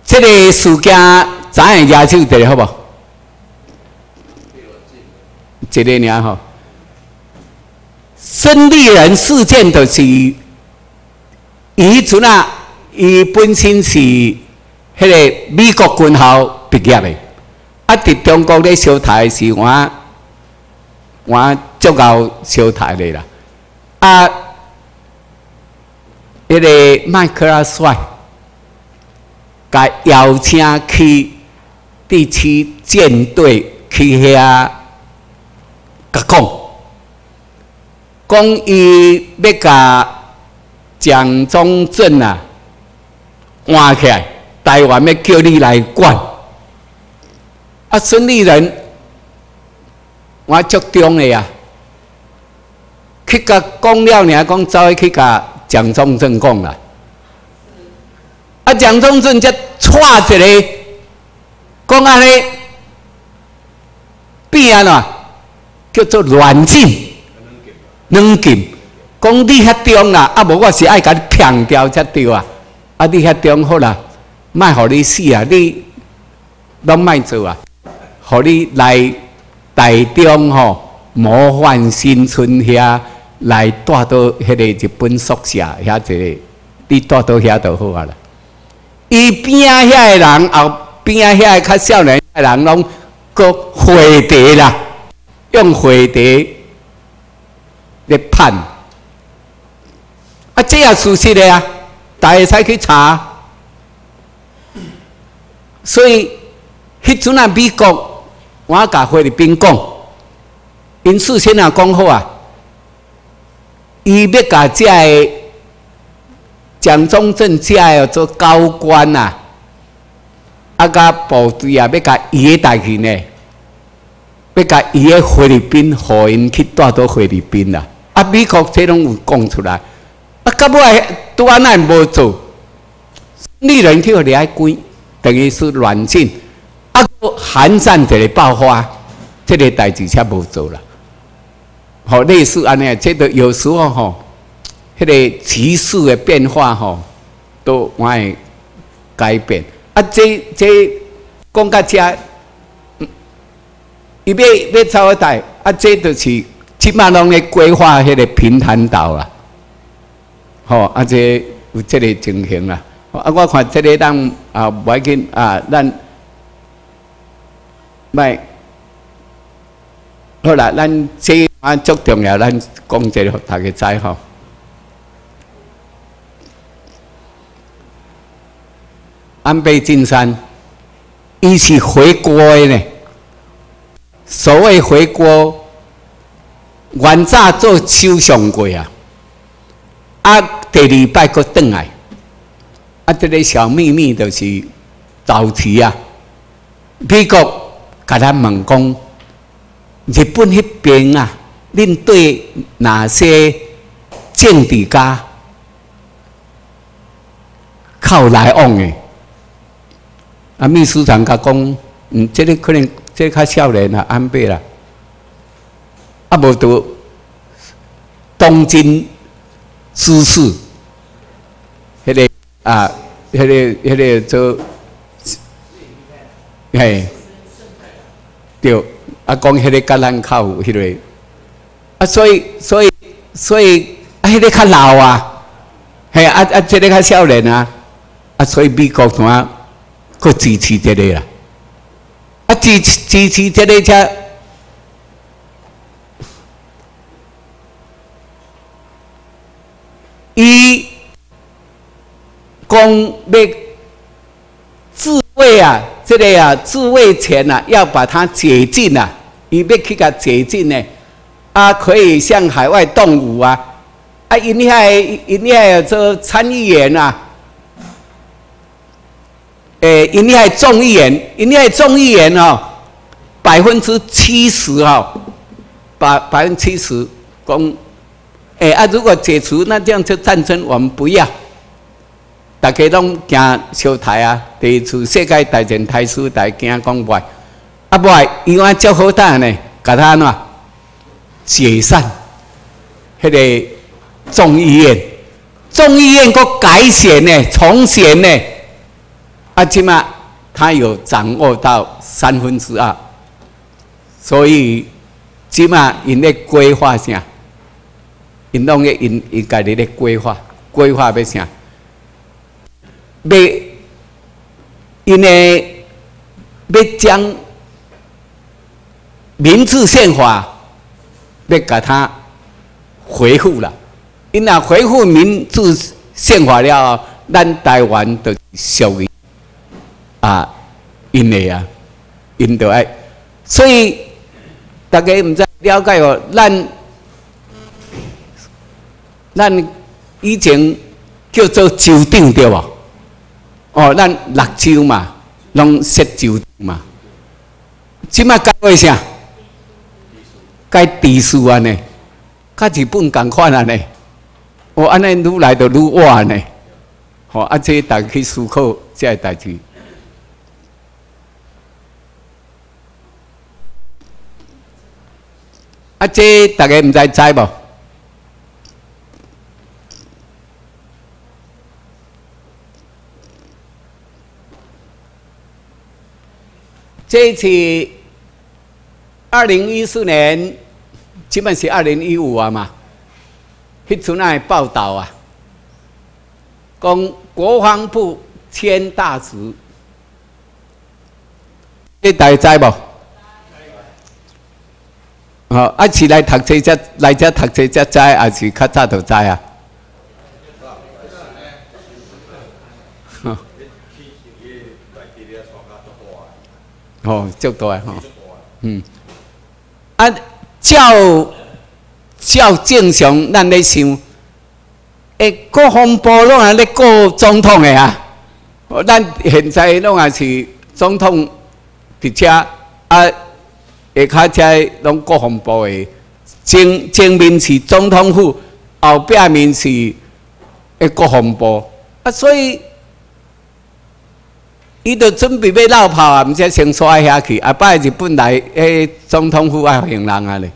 这个事件咱也研究的好不？这个年吼。孙立人事件就是伊阵啊，伊本身是迄个美国军校毕业的，啊，伫中国咧烧台是我我足够小台的啦。啊，迄个麦克阿帅，甲邀请去第七舰队去遐甲讲。讲伊要甲蒋中正啊换起来，台湾要叫你来管。啊，孙立人，我足中的呀，去甲讲了，尔讲走去甲蒋中正讲啦。啊，蒋中正则踹一个，讲安尼变安怎叫做软禁。软禁，讲你遐中啦，啊无我是爱甲你骗掉才对啊！啊你遐中好啦，莫互你死啊！你拢莫做啊！互你来台中吼模范新村遐来带到迄个日本宿舍遐一个，你带到遐就好啊啦。伊边仔遐个人，后边仔遐个较少年个人，拢搁回地啦，用回地。咧判啊，这也事实的啊，大家才去查。所以，迄阵啊，美国我甲菲律宾讲，因事先啊讲好啊，伊要甲这个蒋中正这个做高官啊，啊，甲部队啊，要甲伊带去呢，要甲伊个菲律宾，互因去带到菲律宾啦。啊，美国这拢有讲出来，啊，到尾都安尼无做，你人去互你爱关。等于是软禁，啊，寒战这里爆发，这个代志才无做了。好，类似安尼，这个有时候吼，迄个局势的变化吼，都我会改变。啊，这这讲到遮，伊要要走一代，啊，这就是起码拢咧规划迄个平潭岛啦。好，啊，这有这个情形啦。啊！我看这个当啊，不要紧啊，咱卖好啦，咱这啊足重要，咱讲这个大家知吼。安倍晋三，伊是回国的呢。所谓回国，原早做首相过啊，啊，第二摆佫转来。啊，这个小秘密就是早期啊，美国甲咱问讲，日本迄边啊，恁对哪些政治家靠来往的？啊，秘书长甲讲，嗯，这个可能这较少年啊，安倍啦，啊，无到东京知事，迄个。啊，迄个、迄个做，嘿，对，啊，讲迄个橄榄靠迄个，啊，所以、所以、所以，啊，迄个较老啊，嘿，啊啊，这个较少年啊，啊，所以美国同啊，佫支持这个啦，啊，支支持这个才，伊。讲要自卫啊，这个啊，自卫权啊，要把它解禁啊，伊要去甲解禁呢，啊，啊可以向海外动武啊，啊，因遐因遐做参议员啊，诶，因遐众议员，因遐众议员哦，百分之七十哦，百百分之七十讲，诶啊，如果解除，那这样就战争，我们不要。大家拢惊小台啊！第一次世界大战台书台惊讲坏，啊不坏，伊讲足好等呢，甲他喏解散，迄个众议院，众议院个改选呢，重选呢，啊起码他有掌握到三分之二，所以起码因咧规划啥，因拢咧因因家己咧规划，规划要啥？要因为要将明治宪法要给他回复了，因那回复民主宪法了，咱台湾的属于啊，因的啊，因的爱，所以大家毋知了解哦，咱咱以前叫做州长对无？哦，咱六州嘛，拢设州嘛，即马改为啥？改地书啊呢？甲日本共款啊呢？哦，安尼愈来就愈晚呢。吼，啊，这大家去思考这代志。啊，这大家毋知知无？这一次二零一四年，基本是二零一五啊嘛，迄阵来报道啊，讲国防部签大使，你大家知无？好，一起来读册则来这读册则知，还是较早就知啊？哦，足大吼，嗯，啊，照照正常，咱咧想，诶，国防部拢啊咧过总统诶啊，咱现在拢啊是总统伫遮啊，下骹遮拢国防部诶，前前面是总统府，后壁面是诶国防部，啊，所以。伊就准备要闹炮啊！毋则先刷遐去，啊，摆日本来，诶，总统府啊，行人啊咧，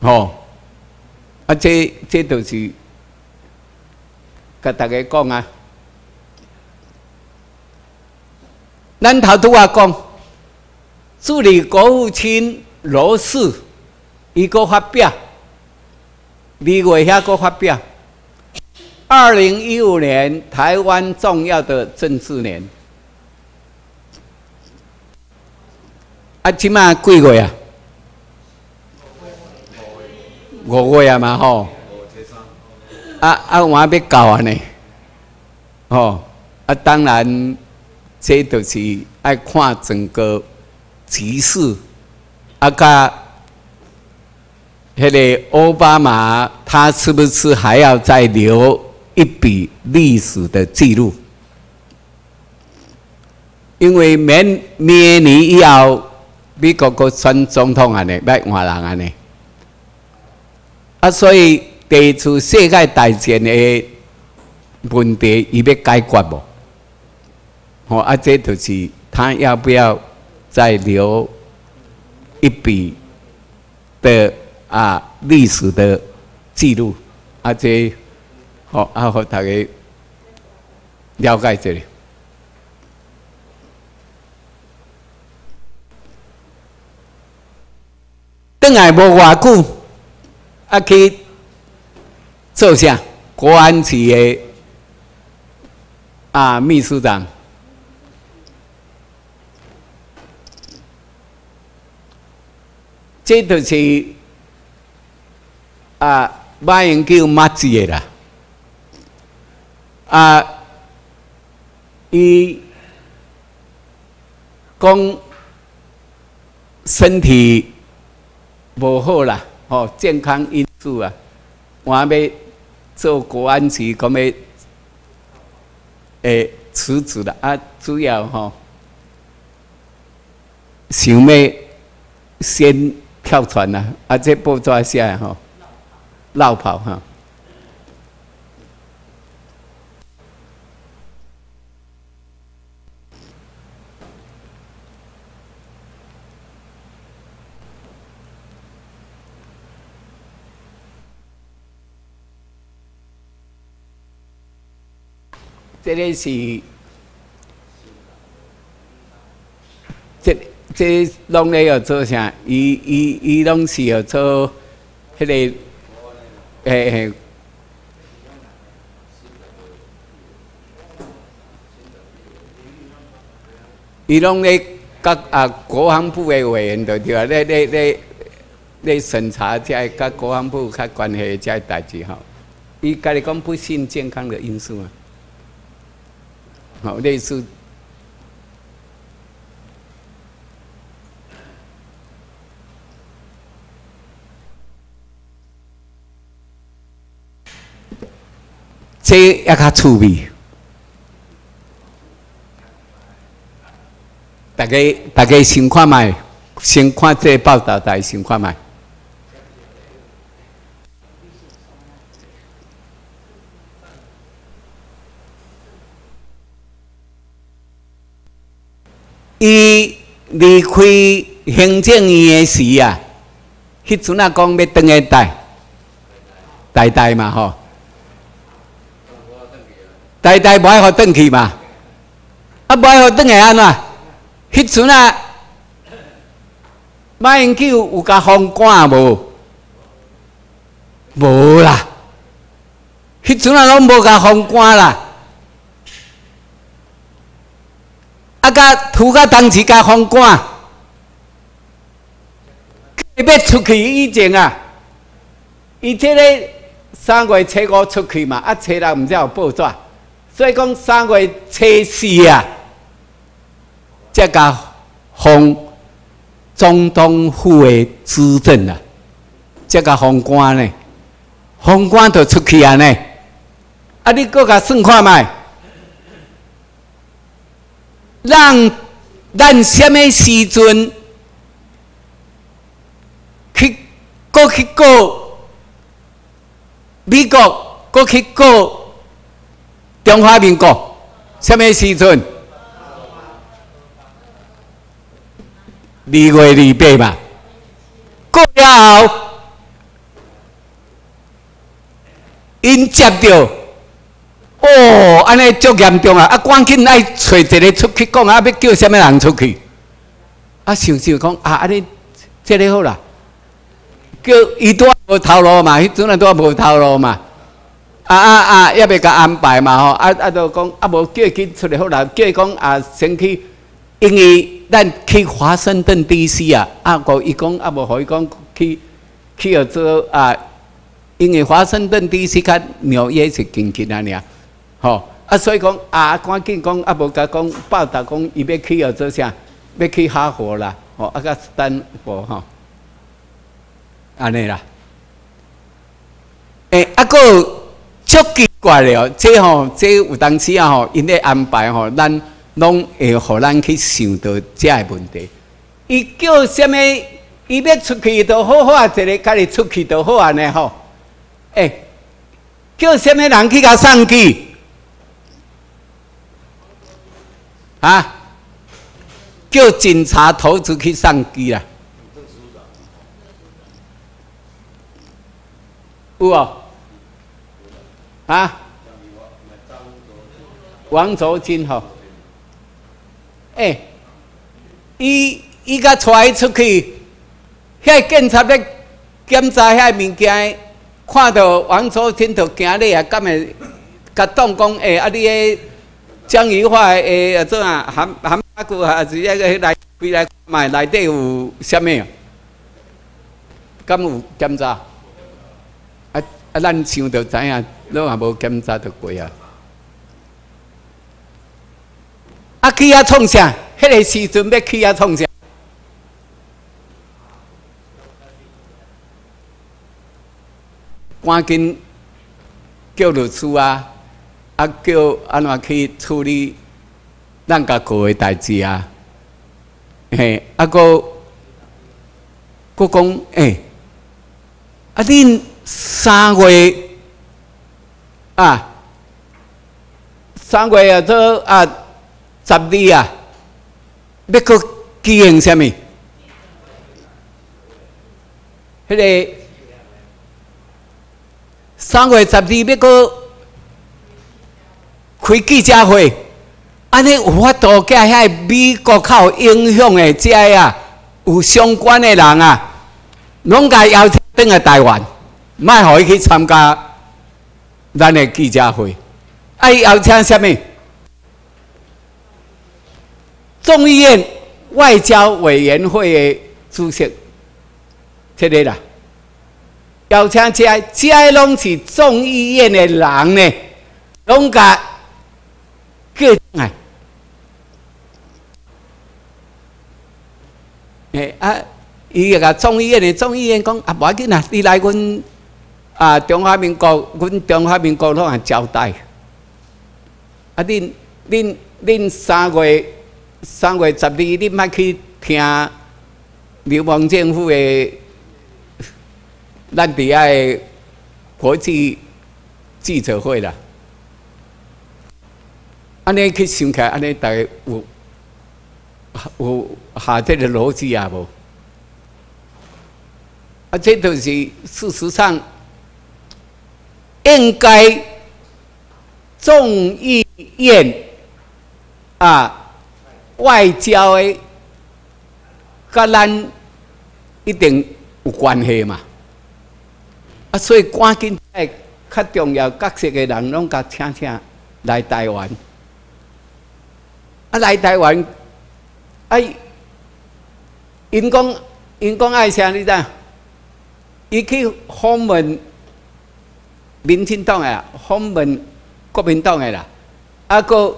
吼，啊，这这都是，甲大家讲啊。咱头拄啊讲，助理国务卿罗氏，伊个发表，美国遐个发表。二零一五年，台湾重要的政治年。啊，即码几月啊？五月啊嘛吼。啊啊，我要搞啊呢。吼，啊，当然，这都是爱看整个局势。啊，加迄个奥巴马，他是不是还要再留？一笔历史的记录，因为明明年以后美国个选总统安尼，要换人安尼，啊，所以第一次世界大战的问题，伊要解决无？哦，啊，这就是他要不要再留一笔的啊历史的记录？啊，这。好，啊，好，大家了解这里。等来无偌久，啊去做啥？国安局的啊秘书长，这都是啊马英九马子的啦。啊，伊讲身体无好啦，吼，健康因素啊，我要做国安局，讲要诶辞职啦，啊，主要吼，想要先跳船啦，啊，这步抓下吼，绕跑哈。这个是，这这拢咧要做啥？伊伊伊拢是要做迄个，诶诶，伊拢咧甲啊国防部的委员对对啊，咧咧咧咧审查这甲国防部较关系这代志吼。伊家己讲不信健康的因素啊。好，类似这也较趣味。大家大家先看卖，先看这报道，再先看卖。伊离开行政院的时啊，迄阵啊讲要登个台，台台嘛吼，台台无爱互登去嘛，啊无爱互登个安怎？迄阵啊，马英九有甲封关无？无啦，迄阵啊拢无甲封关啦。啊！甲涂甲当时甲封关，要出去以前啊，伊这个三月初五出去嘛，啊，初六毋知有报纸，所以讲三月初四啊，这个封总统府的主政啊，这个封官呢，封官就出去啊呢。啊，你搁甲算看卖，让咱什么时阵去过去过美国，过去过中华民国，什么时阵？二月二八吧，过了后，因接到。哦，安尼足严重啊！啊，赶紧来找一个出去讲啊，要叫什么人出去？啊，想想讲啊，安尼这里好啦，叫伊都无头路嘛，迄阵啊都无头路嘛。啊啊啊，要要甲安排嘛吼，啊啊，就讲啊，无叫伊去出来好啦，叫伊讲啊，先去，因为咱去华盛顿 D.C. 啊，啊，个伊讲啊，无互伊讲去去了做啊，因为华盛顿 D.C. 甲纽约是近近啊尔。吼啊，所以讲啊，赶紧讲啊，无甲讲报答讲，伊要去要做啥？要去哈佛啦，吼啊，甲斯坦福吼，安尼啦。诶，啊个足奇怪了，这吼这有当时啊吼，因咧安排吼，咱拢会互咱去想到遮个问题。伊叫什么？伊要出去都好好啊，一个家己出去都好安尼吼。诶，叫什么人去甲送去？啊！叫警察投资去上机啦！有哦，啊！王卓金吼，哎，伊伊甲带出去，遐警察咧检查遐物件，看到王卓金就惊咧啊！敢会甲当讲诶，啊你诶？江宜化诶，做啊，含含阿古啊，是一个来归来买内底有虾米啊？敢有检查？啊啊，咱想着知影，拢也无检查着过啊。啊，去遐创啥？迄个时阵要去遐创啥？赶紧叫律师啊！啊，叫安怎去处理咱家国的代志啊？嘿，啊个，个讲，诶，啊，恁三月啊，三月啊，做啊，十二啊，要去举行什么？迄个三月十二要去。开记者会，安尼有法度甲遐美国较有影响的遮啊，有相关的人啊，拢甲邀请登来台湾，卖互伊去参加咱的记者会。啊，伊邀请啥物？众议院外交委员会的主席，这个啦。邀请遮遮拢是众议院的人呢，拢甲。个哎，诶啊！伊个中医院的众议院讲啊，无要紧啊，你来阮啊中华民国，阮中华民国拢啊交代。啊，恁恁恁三月三月十二，你莫去听流氓政府的咱伫遐的国际记者会啦。安尼去想起，安尼大家有有下这个逻辑啊无？啊，这都是事实上应该众议院啊外交的，甲咱一定有关系嘛。啊，所以赶紧在较重要角色的人，拢甲请请来台湾。啊，来台湾，啊，因讲因讲爱啥？你知？伊去访问民进党诶，访问国民党诶啦。啊个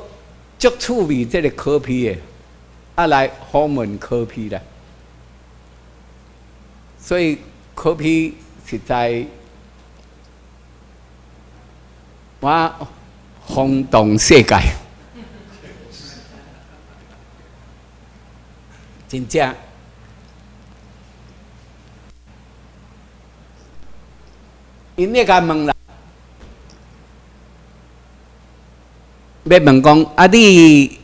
足趣味，这个科批的，啊来访问科批的，所以科批实在我轰动世界，真正。因那个问啦，要问讲啊，你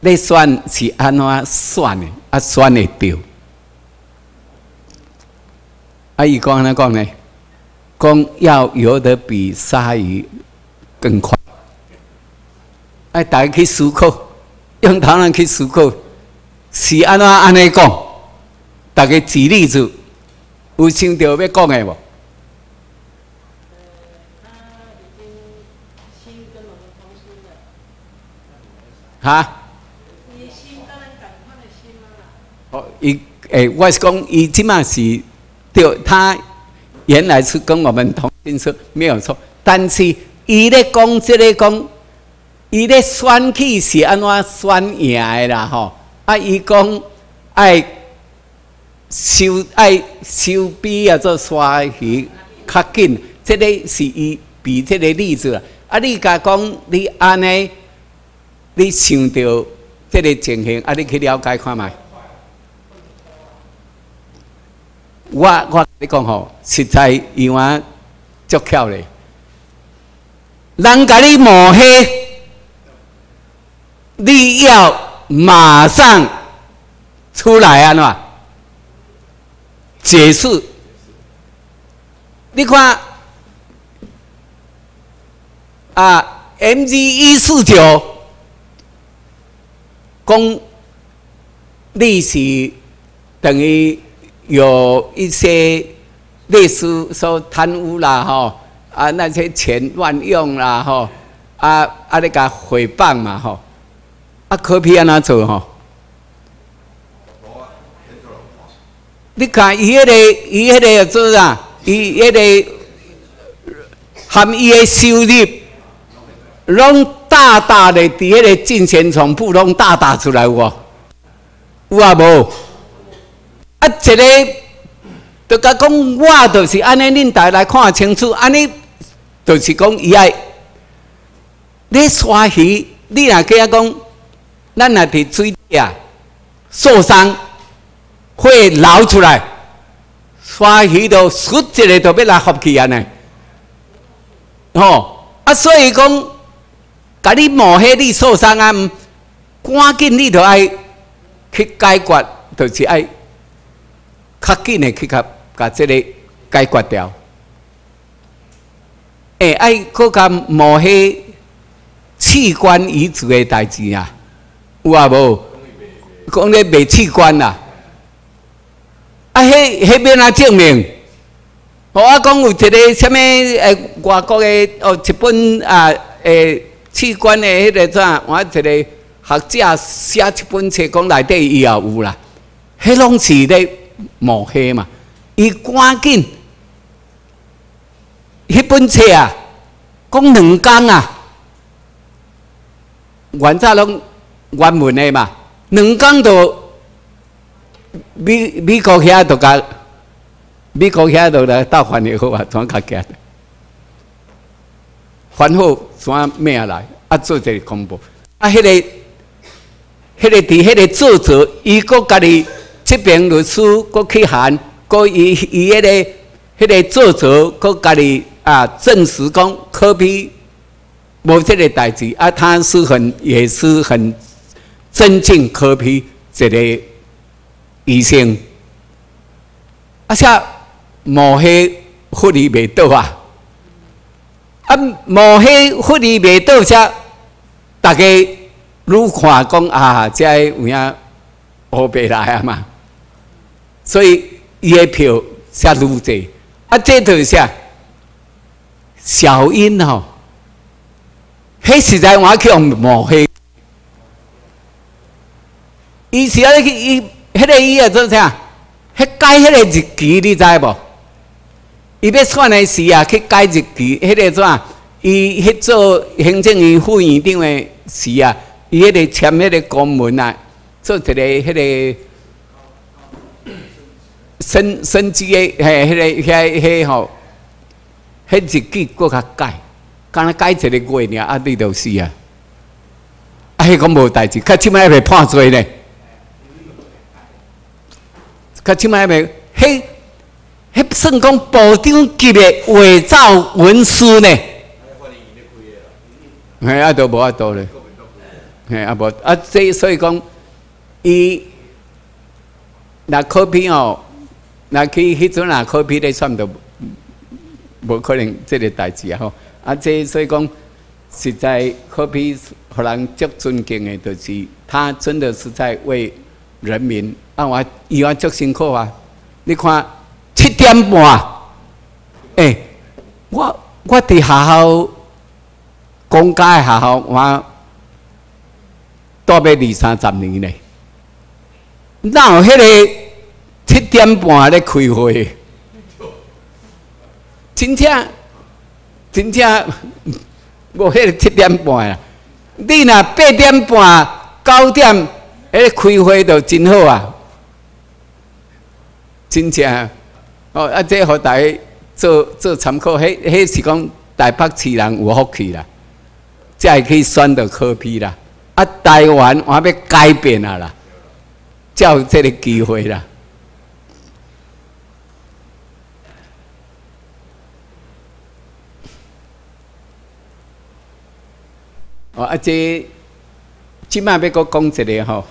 你选是安怎选的？啊，选会着？啊，伊讲安怎讲呢？讲要游得比鲨鱼更快。哎，大家去思考，用头脑去思考，是安怎安尼讲？大家举例子，有想到要讲的无？哈？哦，伊诶，我是讲，伊即码是对，他原来是跟我们同心说没有错，但是伊咧讲即个讲，伊咧选举是安怎选赢的啦？吼，啊，伊讲爱收爱收比啊，做刷鱼较紧，即个是伊比即个例子啊。啊，你甲讲你安尼？你想到这个情形，啊，你去了解看觅。我我你讲吼，实在伊话足巧咧。人甲你抹黑，你要马上出来啊！喏，解释。你看啊，M G 一四九。公历史等于有一些历史说贪污啦，吼啊那些钱乱用啦，吼啊啊那个诽谤嘛，吼啊可比安怎做吼？你看伊迄个伊迄个做啥？伊迄个含伊的收入拢。大大的伫迄个金钱从普通大大出来有有啊无？啊，一个就甲讲，我就是安尼，恁大来看清楚，安尼就是讲伊爱你刷鱼，你若计啊讲，咱若伫水底啊受伤会流出来，刷鱼都出一个都要来合起安尼，吼啊，所以讲。甲你摸黑，你受伤啊！赶紧你都爱去解决，就是爱较紧的去甲甲这个解决掉。哎，爱搁甲摸黑器官移植的代志啊，有啊无？讲咧卖器官啦，啊，迄迄边啊证明？我讲有一个什么诶外国的哦，一本啊诶。器官的迄个怎？我一个学者写一本册，讲内底伊也有啦。迄拢是咧抹黑嘛？伊赶紧，迄本册啊，讲两工啊，原早拢原文的嘛，两工就美美国遐就甲美国遐就来倒翻译好啊，全甲寄。翻好怎咩来？啊，做这个恐怖！啊，迄个、迄个伫迄个作者，伊个家己这边律师个去函，个伊伊迄个、迄个作者个家己啊证实讲科比无这个代志，啊，他是很也是很尊敬科比这个医生，啊，且毛黑护理未到啊。啊，毛黑福利未到遮，大家愈看讲啊，遮有影乌白来啊嘛，所以伊个票写愈济。啊，这是啥？小英吼，迄实在我去用毛黑，伊是啊去伊迄个伊啊做啥？迄改迄个日期你知无？伊要选的时啊，去改日期，迄个怎？伊迄做行政院副院长的时啊，伊迄个签迄个公文啊，做一个迄个升升级的，嘿，迄个遐迄吼，迄日记搁较改，敢若改一个月尔，啊，你就是啊，啊，迄个无代志，较即摆还袂判罪呢，较即摆还袂，迄迄算讲部长级的伪造文书呢。嘿，啊，都无啊多咧，嘿，啊无啊，这所以讲，伊那科比哦，那去迄阵啊科比咧算都无可能这个代志啊吼，啊，这所以讲实在科比互人足尊敬的，就是他真的是在为人民啊，我伊话足辛苦啊，你看七点半，诶，我我伫学校。公家学校我多要二三十年呢，哪有迄个七点半咧开会？真正真正无迄个七点半啊！你若八点半、九点迄个开会就真好啊！真正哦，啊，这互大家做做参考，迄迄是讲台北市人有福气啦。才可以选到科批啦！啊，台湾我要改变啊啦，有这个机会啦。哦，啊，这即摆要搁讲一个吼，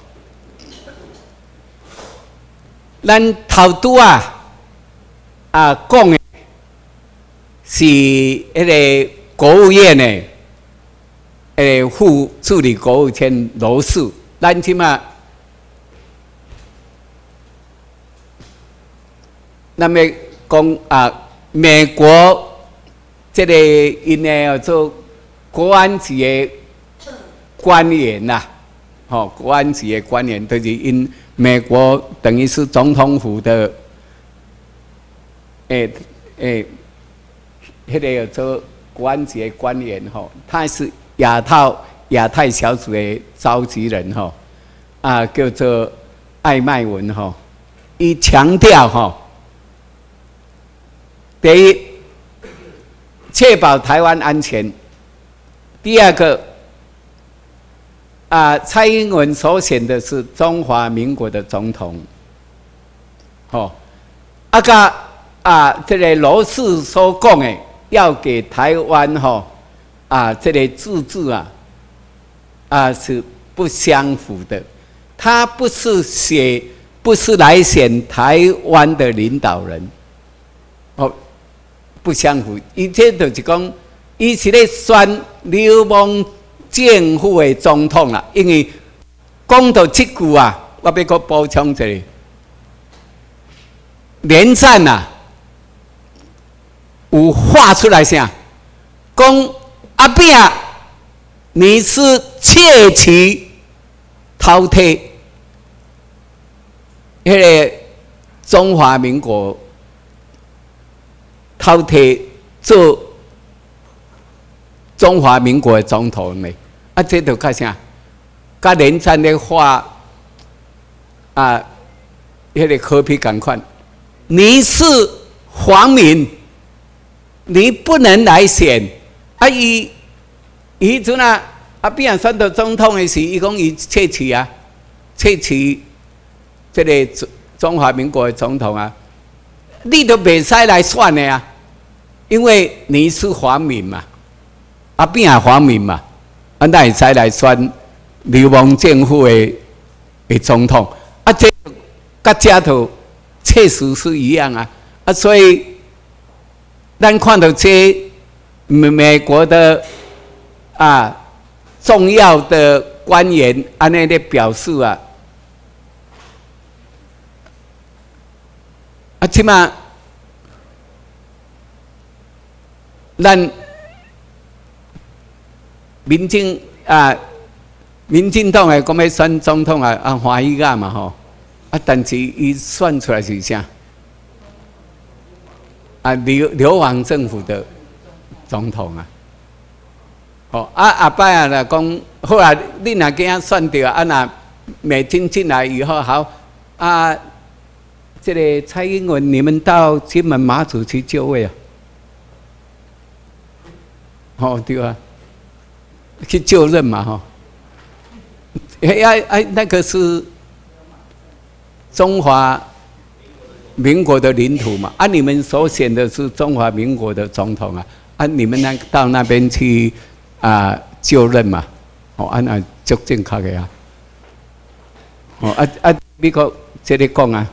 咱头拄啊啊讲的是迄个国务院的。诶，副助理国务卿罗氏，咱即嘛，那么讲啊，美国这个因为要做国安局的官员呐，吼，国安局的官员都是因美国等于是总统府的，诶诶，迄个要做国安局官员吼，他是。亚太亚太小组的召集人吼，啊，叫做艾麦文吼，伊强调吼，第一，确保台湾安全；第二个，啊，蔡英文所选的是中华民国的总统，哦，啊个啊，这个罗氏所讲的，要给台湾吼。啊，这类自治啊，啊是不相符的。他不是写，不是来选台湾的领导人，哦，不相符。一切都是讲，伊是咧选流氓政府的总统啦。因为讲到这句啊，我要搁补充一下，连战呐，有画出来啥？讲。阿扁，你是窃取、饕餮，迄个中华民国饕餮做中华民国的总统呢？啊，这都看啥？甲连战的话啊，迄个科比赶快，你是皇民，你不能来选。啊！伊伊阵啊，啊，变选到总统的时，伊讲伊窃取啊，窃取这个中中华民国的总统啊，你都袂使来选的啊，因为你是皇民嘛，啊，变啊皇民嘛，啊，那会使来选流氓政府的的总统啊，这甲家头确实是一样啊，啊，所以咱看到这。美美国的啊重要的官员安尼的表示啊，啊起码咱民进啊民进党诶，讲要选总统啊，啊欢喜个嘛吼，啊但是伊算出来是啥？啊流流亡政府的。总统啊，哦，啊阿伯啊，来讲，好啊，你若今仔算着啊，那美金进来以后好啊，这个蔡英文，你们到金门马祖去就位啊？哦，对啊，去就任嘛，哈。哎哎哎，那个是中华民国的领土嘛？啊，你们所选的是中华民国的总统啊？啊，你们那到那边去啊就任嘛？哦，啊那足正确的啊。哦，啊啊，美国这里讲啊，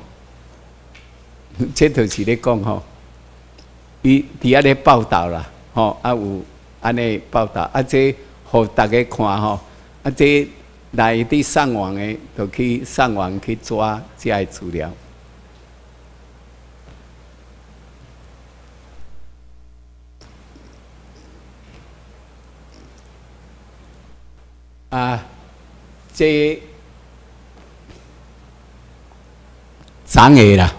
这头是咧讲吼，伊伫遐咧报道啦，吼啊有安尼报道，啊这互大家看吼，啊这来伫上网的，就去上网去抓这些资料。啊，这昨下啦，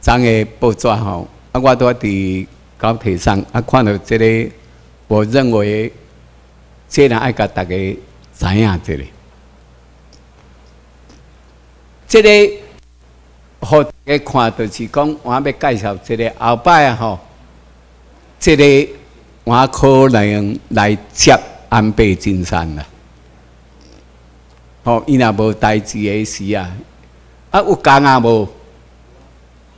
昨下报纸吼，啊，我都伫高铁上啊，看到这个，我认为，这人爱甲大家知影这个，这个，好大家看，就是讲，我要介绍这个后摆啊吼，这个我可能来接。安倍晋三啦，吼，伊若无代志诶时啊，啊有讲啊无？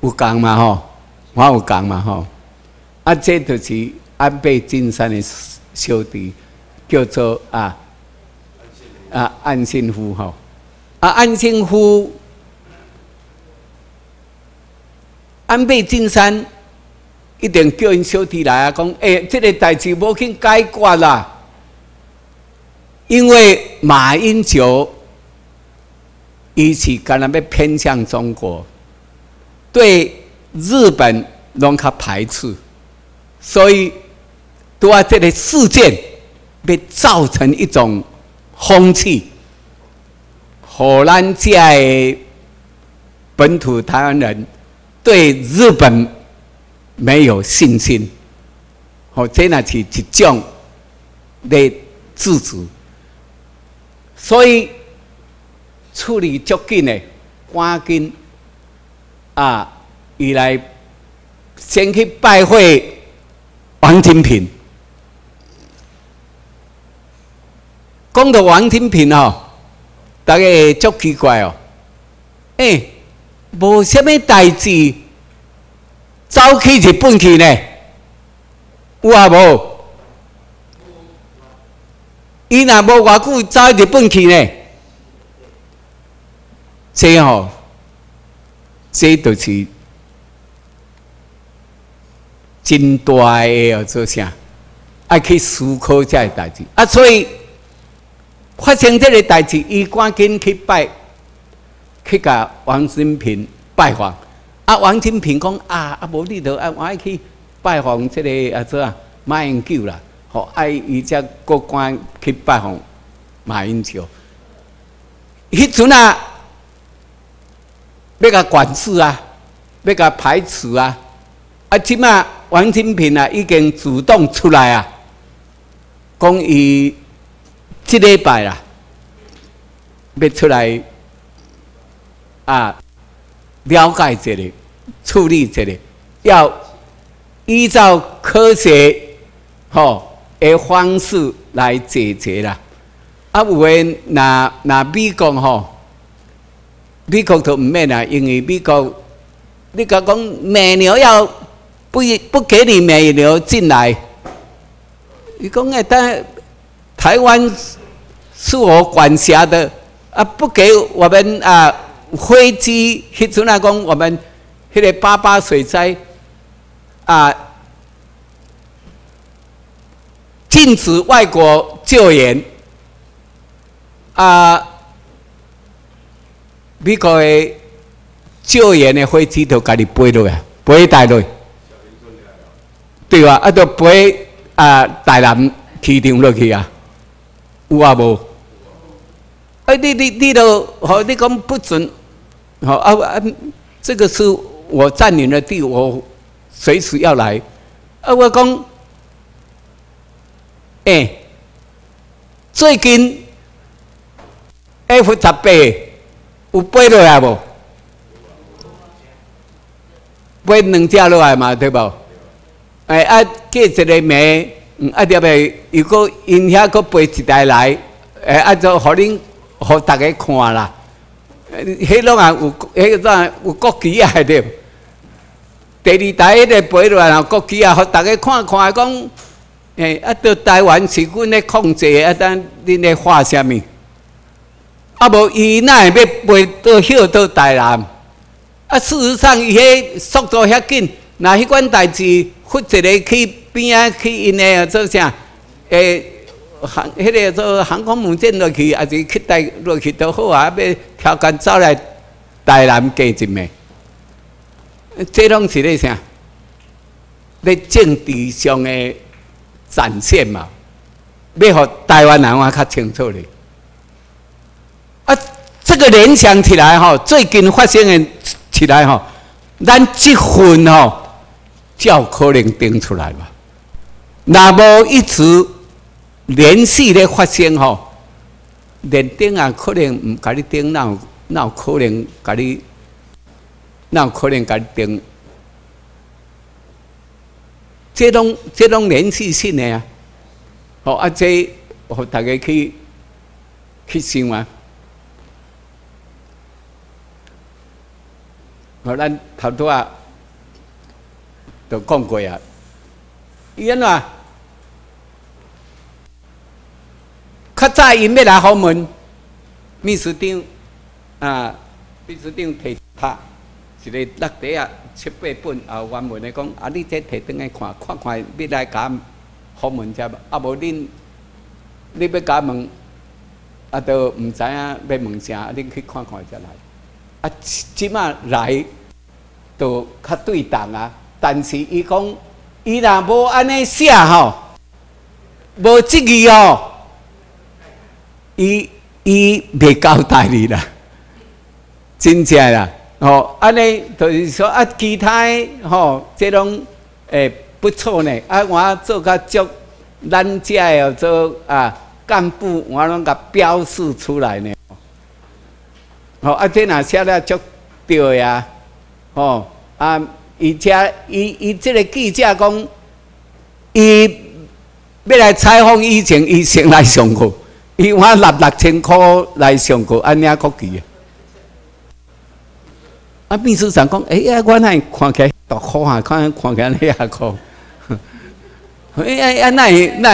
有讲嘛吼，我有讲嘛吼，啊，这就是安倍晋三的小弟，叫做啊啊安信夫吼，啊安信夫，安倍晋三一定叫因小弟来啊，讲诶，这个代志无去解决啦。因为马英九一起可能被偏向中国，对日本拢较排斥，所以都在这个事件被造成一种风气，荷兰在本土台湾人对日本没有信心，好，这那是一种的制止。所以处理足紧的，赶紧啊，伊来先去拜会王金平。讲到王金平哦，大家足奇怪哦，哎，无什么代志，走去日本去呢？有啊无？伊若无偌久走日本去呢？这吼，这就是真大诶哦，做啥？爱去思考这代志啊！所以发生这个代志，伊赶紧去拜，去甲王金平拜访。啊，王金平讲啊，啊无你着啊，我爱去拜访这个啊，做啊马英九啦。好，爱伊只国官去拜访马英九，迄阵啊，要甲管制啊，要甲排除啊，啊，即马王金平啊，已经主动出来啊，讲伊即礼拜啦，要出来啊，了解这里，处理这里，要依照科学，吼。的方式来解决啦。啊，有诶，那那美国吼，美国都毋免啦，因为美国你讲讲美牛要不不给你美牛进来，你讲诶，但台湾是我管辖的啊，不给我们啊飞机，迄阵啊讲我们迄个八八水灾啊。禁止外国救援啊！美国的救援的飞机都家己飞落来，飞大落，对吧？啊，都飞啊，大南机场落去啊，有啊无？哎，你你你都好，你讲不准，好啊啊！这个是我占领的地，我随时要来。啊，我讲。哎，最近 F 十八有飞落来无？飞两只落来嘛，对无？哎啊，过一个嗯，啊，特别如果因遐佫飞一台来，哎啊，就互恁互大家看啦。迄拢啊有，迄个怎有国旗啊？对。第二台迄个飞落来，然后国旗啊，互大家看看，讲，诶，啊，到台湾是阮咧控制，啊，等恁咧画啥物？啊，无伊哪会要飞到晓到台南？啊，事实上，伊迄速度遐紧，那迄款代志，负责咧去边啊去因诶做啥？诶。航迄个做航空母舰落去，还是去带落去都好啊！要挑工走来台南加一暝，这拢是咧啥？咧政治上的展现嘛？要互台湾人话较清楚咧。啊，这个联想起来吼，最近发生的起来吼，咱这份吼，较可能定出来嘛？那无一直。连续的发生吼，连顶啊可能毋甲你顶，哪有哪有可能甲你，哪有可能甲你顶？这种这种连续性的啊，好啊，这互大家去去想啊。好，咱头拄啊都讲过啊，伊安怎？较早因要来访问，秘书长啊，秘书长提他一个落地啊七八本啊原文的讲啊，你这提转来看看看，要来甲访问者啊无恁你要甲问啊，都毋知影要问啥，恁去看看才来。啊，即马来都较对当啊，但是伊讲伊若无安尼写吼，无即个哦。伊伊袂交代你啦，真正啦，哦，安尼就是说啊，其他吼，这种诶不错呢。啊，我做甲足，咱遮要做啊干部，我拢甲标示出来呢。哦，啊，这若写了足对呀，哦，啊，伊遮伊伊这个记者讲，伊要来采访以前，伊先来上课。伊我六六千块来上课，安尼啊国旗啊！啊，秘书长讲，哎呀，我那看起来大好啊，看看起来那也好。哎呀呀，那那，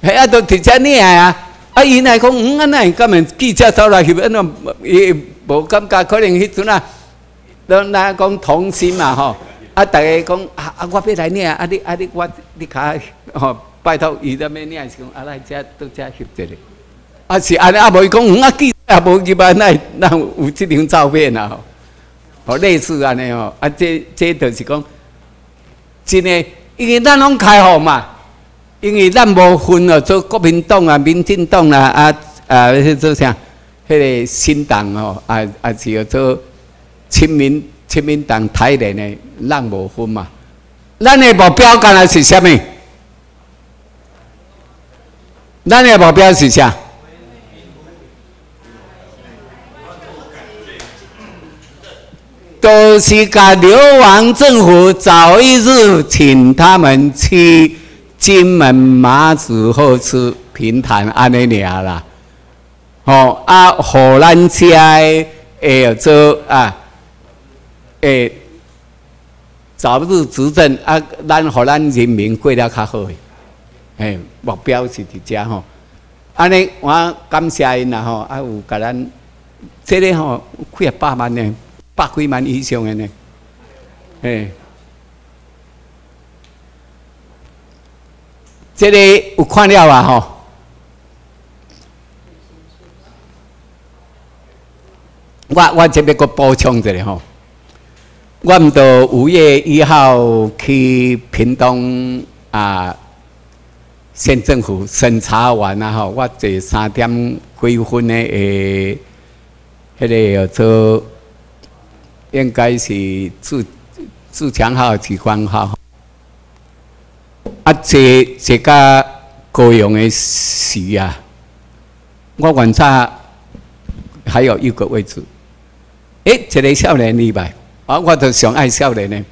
哎呀，都直接你啊！啊，伊那讲，嗯，啊那，根本记者走来去，那伊无感觉，可能迄阵啊，都那讲同心嘛吼。啊，大家讲啊啊，我要来念啊，你啊你我你卡吼，拜托伊那边念是讲啊来遮都遮翕一个。啊是安尼，啊无伊讲，嗯啊记啊无记吧？那那有即张照片啊？哦，类似安尼哦，啊这这就是讲，真诶，因为咱拢开放嘛，因为咱无分哦，做国民党啊、民进党啊、啊啊，迄做啥？迄个新党哦，啊啊是要做亲民亲民党台联诶，咱无分嘛。咱诶目标干来是虾米？咱诶目标是啥？都是甲流亡政府早一日请他们去金门马祖后吃平潭安尼尔啦，哦啊，荷兰车会做啊，诶，早日执政啊，咱荷兰人民过得较好诶，诶，目标是伫遮吼，安尼我感谢因啦吼，啊有甲咱，这个吼几百万呢。百几万以上的呢？哎，这个有看了啊？吼，我我这边个补充一下吼，我们到五月一号去屏东啊，县政府审查完啊吼，我坐三点几分的诶，迄个叫做。应该是自自强号、自关号，啊，这这个高雄的时啊，我观察还有一个位置，诶，一个少年礼拜，啊，我都上爱少年的，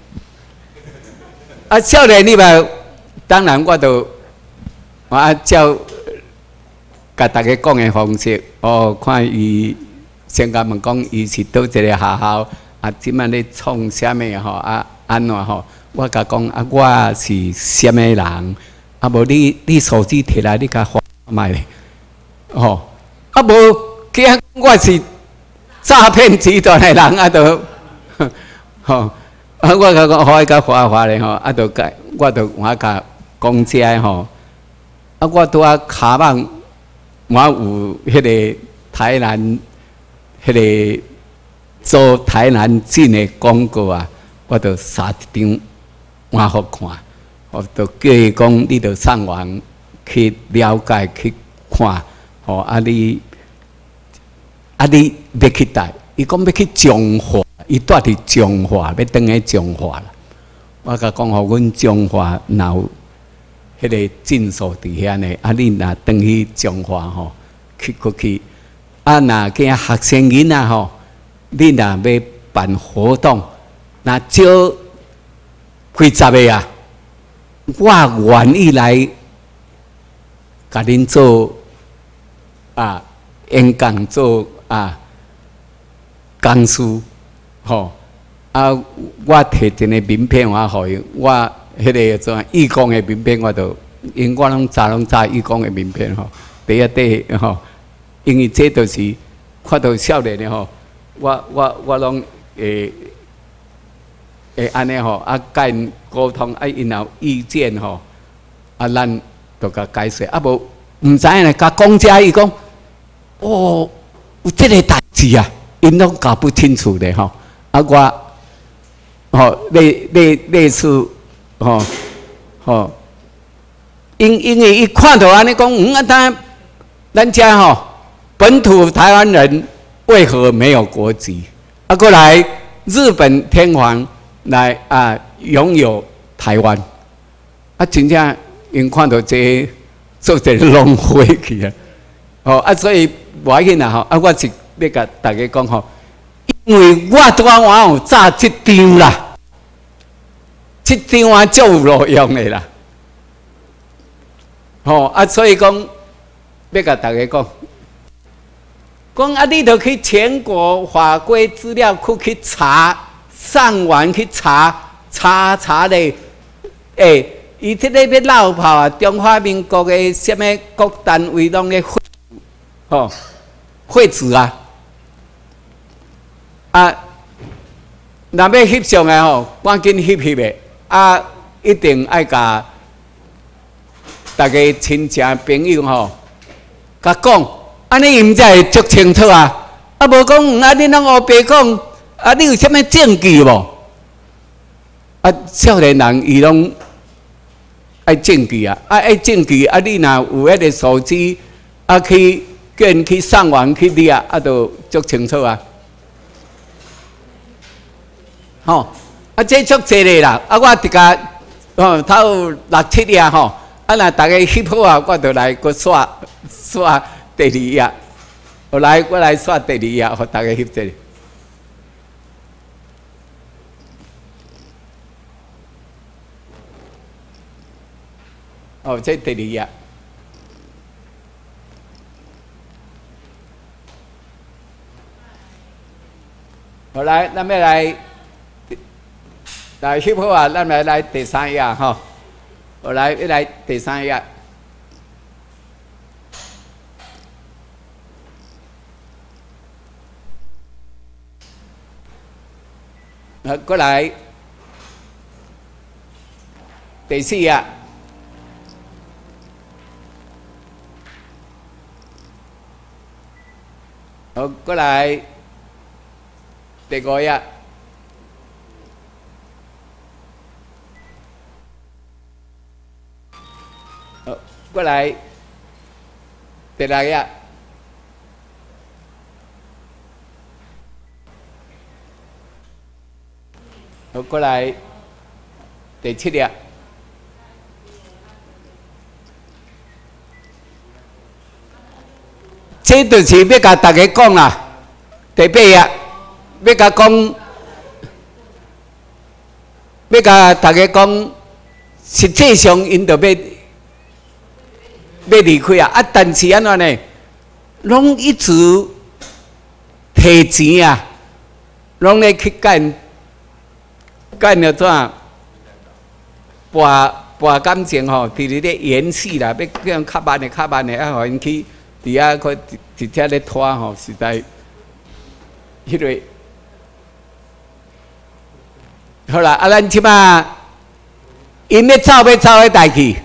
啊，少年礼拜，当然我都我照甲大家讲的方式，哦，看伊先甲问讲，伊是倒一个学校，啊，即摆咧创啥物吼，啊，安怎吼？我甲讲啊，我是啥物人？啊，无你你手机摕来，你甲发卖咧，吼！啊，无，既啊，我是诈骗集团的人，啊，都，吼！啊，我甲讲，好伊甲发发咧，吼！啊，都甲，我都我甲讲遮吼！啊，我拄啊卡网，我有迄个台南，迄个做台南进的广告啊，我都杀一张。我好看，我都叫伊讲，你着上网去了解去看，吼啊你啊你欲去带，伊讲要去彰化，伊住伫彰化，要等去彰化啦。我甲讲，吼阮中华有迄个诊所伫遐呢，啊你若等去彰化吼，去过去，啊若见学生囡仔吼，你若要办活动，那招。几十个啊！我愿意来甲恁做啊演讲做啊讲师，吼啊！我摕一个名片我互伊，我迄个做义工的名片我都，因我拢早拢早义工的名片吼，第一底吼，因为这都是看到少年的吼，我我我拢诶。诶，安尼吼，啊，甲因沟通，啊，因有意见吼，啊，咱都甲解释，啊，无毋知影咧，甲讲遮伊讲，哦，有即个代志啊，因拢搞不清楚的吼，啊，我，吼，类类类似，吼，吼，因因为伊看到安尼讲，嗯啊，咱咱遮吼，本土台湾人为何没有国籍？啊，过来日本天皇。来啊！拥有台湾啊，真正因看到这做者浪费去啊！哦啊，所以我紧啊吼啊，我是要甲大家讲吼，因为我拄啊有炸一张啦，这张啊就有路用的啦。吼啊，所以讲要甲大家讲，讲啊，你都去全国法规资料库去查。上网去查查查咧，诶，伊这个要闹跑啊！中华民国的什么各单位拢咧会，吼，会址啊！啊，若要翕相的吼，赶紧翕翕的，啊，一定爱甲大家亲戚朋友吼，甲讲，安尼伊毋才会足清楚啊！啊，无讲，安尼拢乌白讲。啊！你有啥物证据无？啊，少年人伊拢爱证据啊！啊，爱证据啊！你若有迄个手机啊，去叫人去上网去掠啊，啊，都足清楚啊！吼，啊，这足济咧啦！啊，我伫家哦，头六七页吼，啊，若大家翕好啊，我就来搁刷刷第二页，我来我来刷第二页，互大家翕者。哦，这第二页。好来，咱们来来翕好啊！咱们来第三页哈。我来，一来第三页。好，过来第四页。好，过来，第五页。好，过来，第六页。好，过来，第七页。这就是要甲大家讲啦，第八页。要甲讲，要甲大家讲，实际上因着要。要离开啊，啊，但是安怎呢？拢一直提钱啊，拢咧去干干了怎？博博感情吼，伫咧咧演戏啦，要叫人较慢的、较慢的，啊，互因去伫遐个直接咧拖吼，实在迄个好啦，啊，咱即马因咧走要走咧代去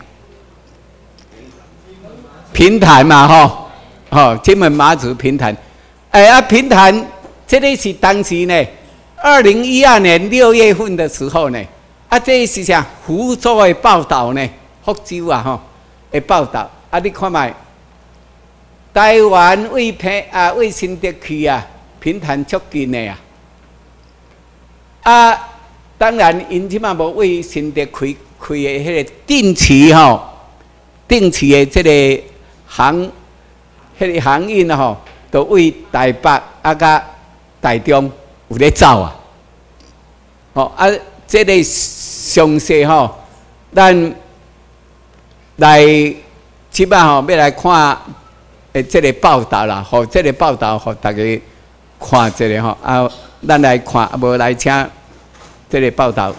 平台嘛吼，吼，金门马祖平台，哎啊，平台这里是当时呢，二零一二年六月份的时候呢。啊，这是啥？福州的报道呢？福州啊，吼，的报道。啊，你看卖，台湾为平啊，为新德去啊，平潭足近的啊。啊，当然，因即嘛无为新的开开的迄个定期吼，定期的这个航，迄个航运吼，都为台北啊，甲台中有咧走啊。哦啊，这个。详细吼，咱来即摆吼要来看诶，这个报道啦，吼，这个报道，互大家看这个吼啊，咱来看，啊，无来请这个报道。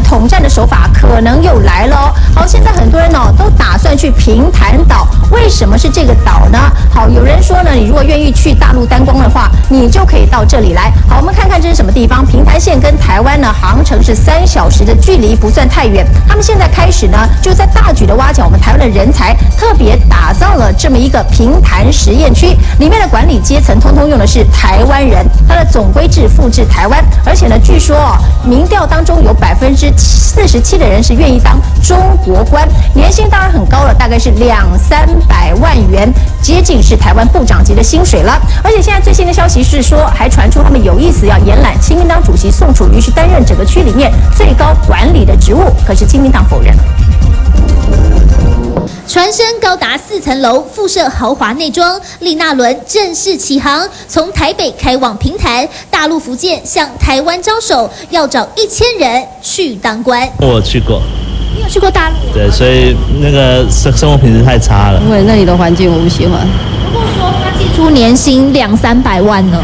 统战的手法可能又来了哦。好，现在很多人呢都打算去平潭岛，为什么是这个岛呢？好，有人说呢，你如果愿意去大陆单光的话，你就可以到这里来。好，我们看看这是什么地方？平潭县跟台湾呢航程是三小时的距离，不算太远。他们现在开始呢，就在大举的挖角我们台湾的人才，特别打造了这么一个平潭实验区，里面的管理阶层通通用的是台湾人，它的总规制复制台湾，而且呢，据说哦，民调当中有百分之。四十七的人是愿意当中国官，年薪当然很高了，大概是两三百万元，接近是台湾部长级的薪水了。而且现在最新的消息是说，还传出他们有意思要延揽亲民党主席宋楚瑜去担任整个区里面最高管理的职务，可是亲民党否认。船身高达四层楼，附设豪华内装，丽娜轮正式起航，从台北开往平潭，大陆福建向台湾招手，要找一千人去当官。我去过，你有去过大陆？对，所以那个生生活品质太差了，因为那里的环境我不喜欢。如果说他寄出年薪两三百万呢？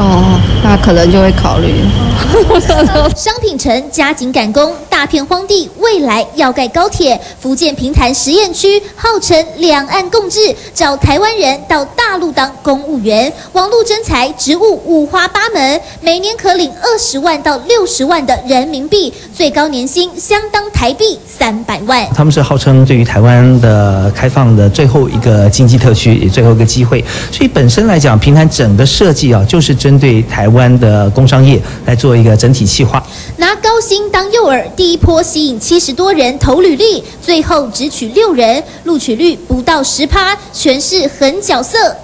哦，那可能就会考虑。商品城加紧赶工，大片荒地，未来要盖高铁。福建平潭实验区号称两岸共治，找台湾人到大陆当公务员，网络征才，职务五花八门，每年可领二十万到六十万的人民币，最高年薪相当台币三百万。他们是号称对于台湾的开放的最后一个经济特区，也最后一个机会。所以本身来讲，平潭整个设计啊，就是针针对台湾的工商业来做一个整体计划。拿高薪当诱饵，第一波吸引七十多人投履历，最后只取六人，录取率不到十趴，全是狠角色。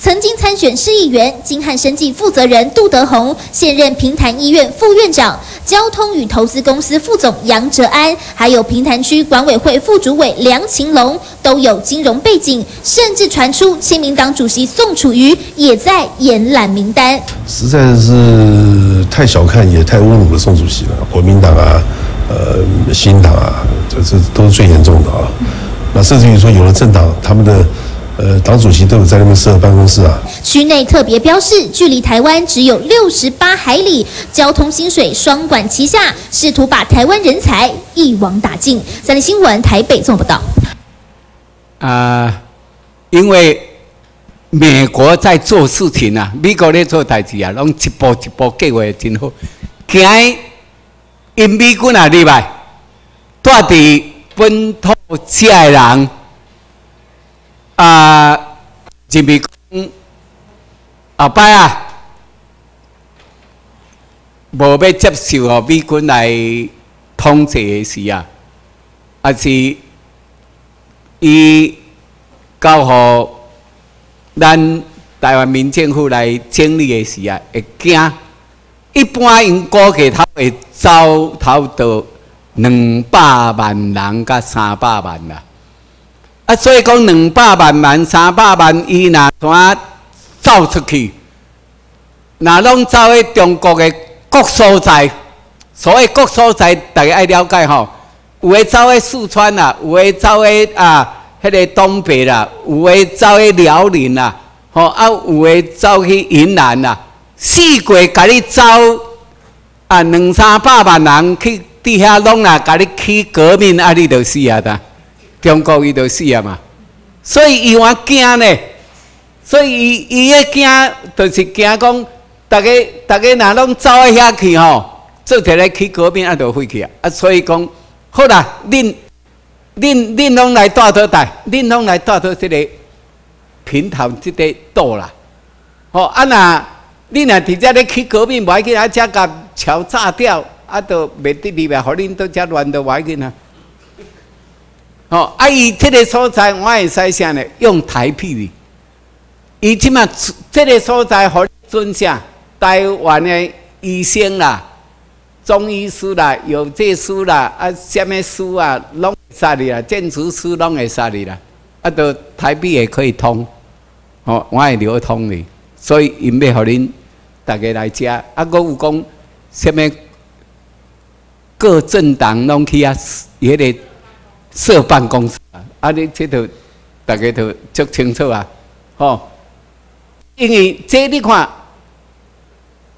曾经参选市议员、金汉生计负责人杜德宏，现任平潭医院副院长、交通与投资公司副总杨哲安，还有平潭区管委会副主委梁晴龙，都有金融背景，甚至传出亲民党主席宋楚瑜也在延揽名单。实在是太小看也太侮辱了宋主席了，国民党啊，呃，新党啊，这这都是最严重的啊。那甚至于说，有了政党，他们的。呃，党主席都有在那边设办公室啊。区内特别标示，距离台湾只有六十八海里，交通、薪水双管齐下，试图把台湾人才一网打尽。三立新闻台北做不到。啊，因为美国在做事情啊，美国在做代志啊，拢一步一步计划真好。行，因美军啊，例外，带伫本土遮的人。啊，就比讲后摆啊，无要接受哦美军来统治的时啊，还是伊交互咱台湾民政府来整理的时啊，会惊。一般因估计他会走头到两百万人甲三百万啦。啊，所以讲两百万万、三百万，伊若怎走出去，若拢走去中国的各所在，所以各所在，大家爱了解吼。有诶走去四川啦，有诶走去啊，迄个东北啦，有诶走去辽宁啦，吼啊，有诶走去云南啦，四国甲你走啊，两三百万人去底下拢啦，甲你起革命，啊，你就死啊！哒，中国伊就死啊嘛。所以伊话惊呢，所以伊伊个惊，就是惊讲，大家大家若拢走啊遐去吼，做起来去革命，啊，就废去啊。啊，所以讲。好啦，恁恁恁拢来带倒台，恁拢来带倒这个平头这个岛啦。好，啊那恁若直接咧去革命，要紧啊，只甲桥炸掉，啊，都袂得里面，互恁都遮乱都要紧啊。哦，啊伊这个所在，我会使啥呢？用台币哩。伊即马这个所在，互尊啥？台湾的医生啦。中医师啦，有这书啦，啊，什么书啊，拢会使你啦，建筑师拢会使你啦，啊，都台币也可以通，哦，我会流通哩，所以因要互恁大家来食，啊，我有讲什么各政党拢去啊，迄个设办公室啊，啊，你这头大家都足清楚啊，吼，因为这你看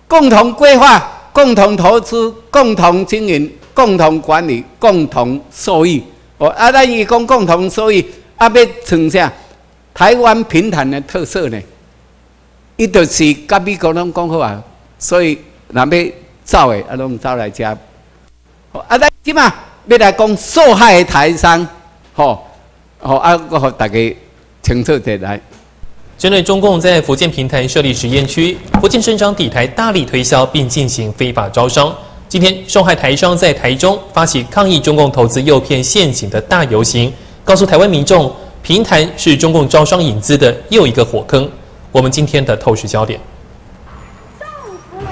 共同规划。共同投资、共同经营、共同管理、共同受益。哦，啊，咱伊讲共同受益，啊，要呈现台湾平潭的特色呢？伊就是甲美国拢讲好啊，所以若要走的啊，拢走来遮。啊，咱即嘛要来讲受害的台商，吼，吼啊，我互大家清楚起来。针对中共在福建平潭设立实验区，福建省长抵台大力推销并进行非法招商。今天，受害台商在台中发起抗议中共投资诱骗陷阱的大游行，告诉台湾民众，平潭是中共招商引资的又一个火坑。我们今天的透视焦点：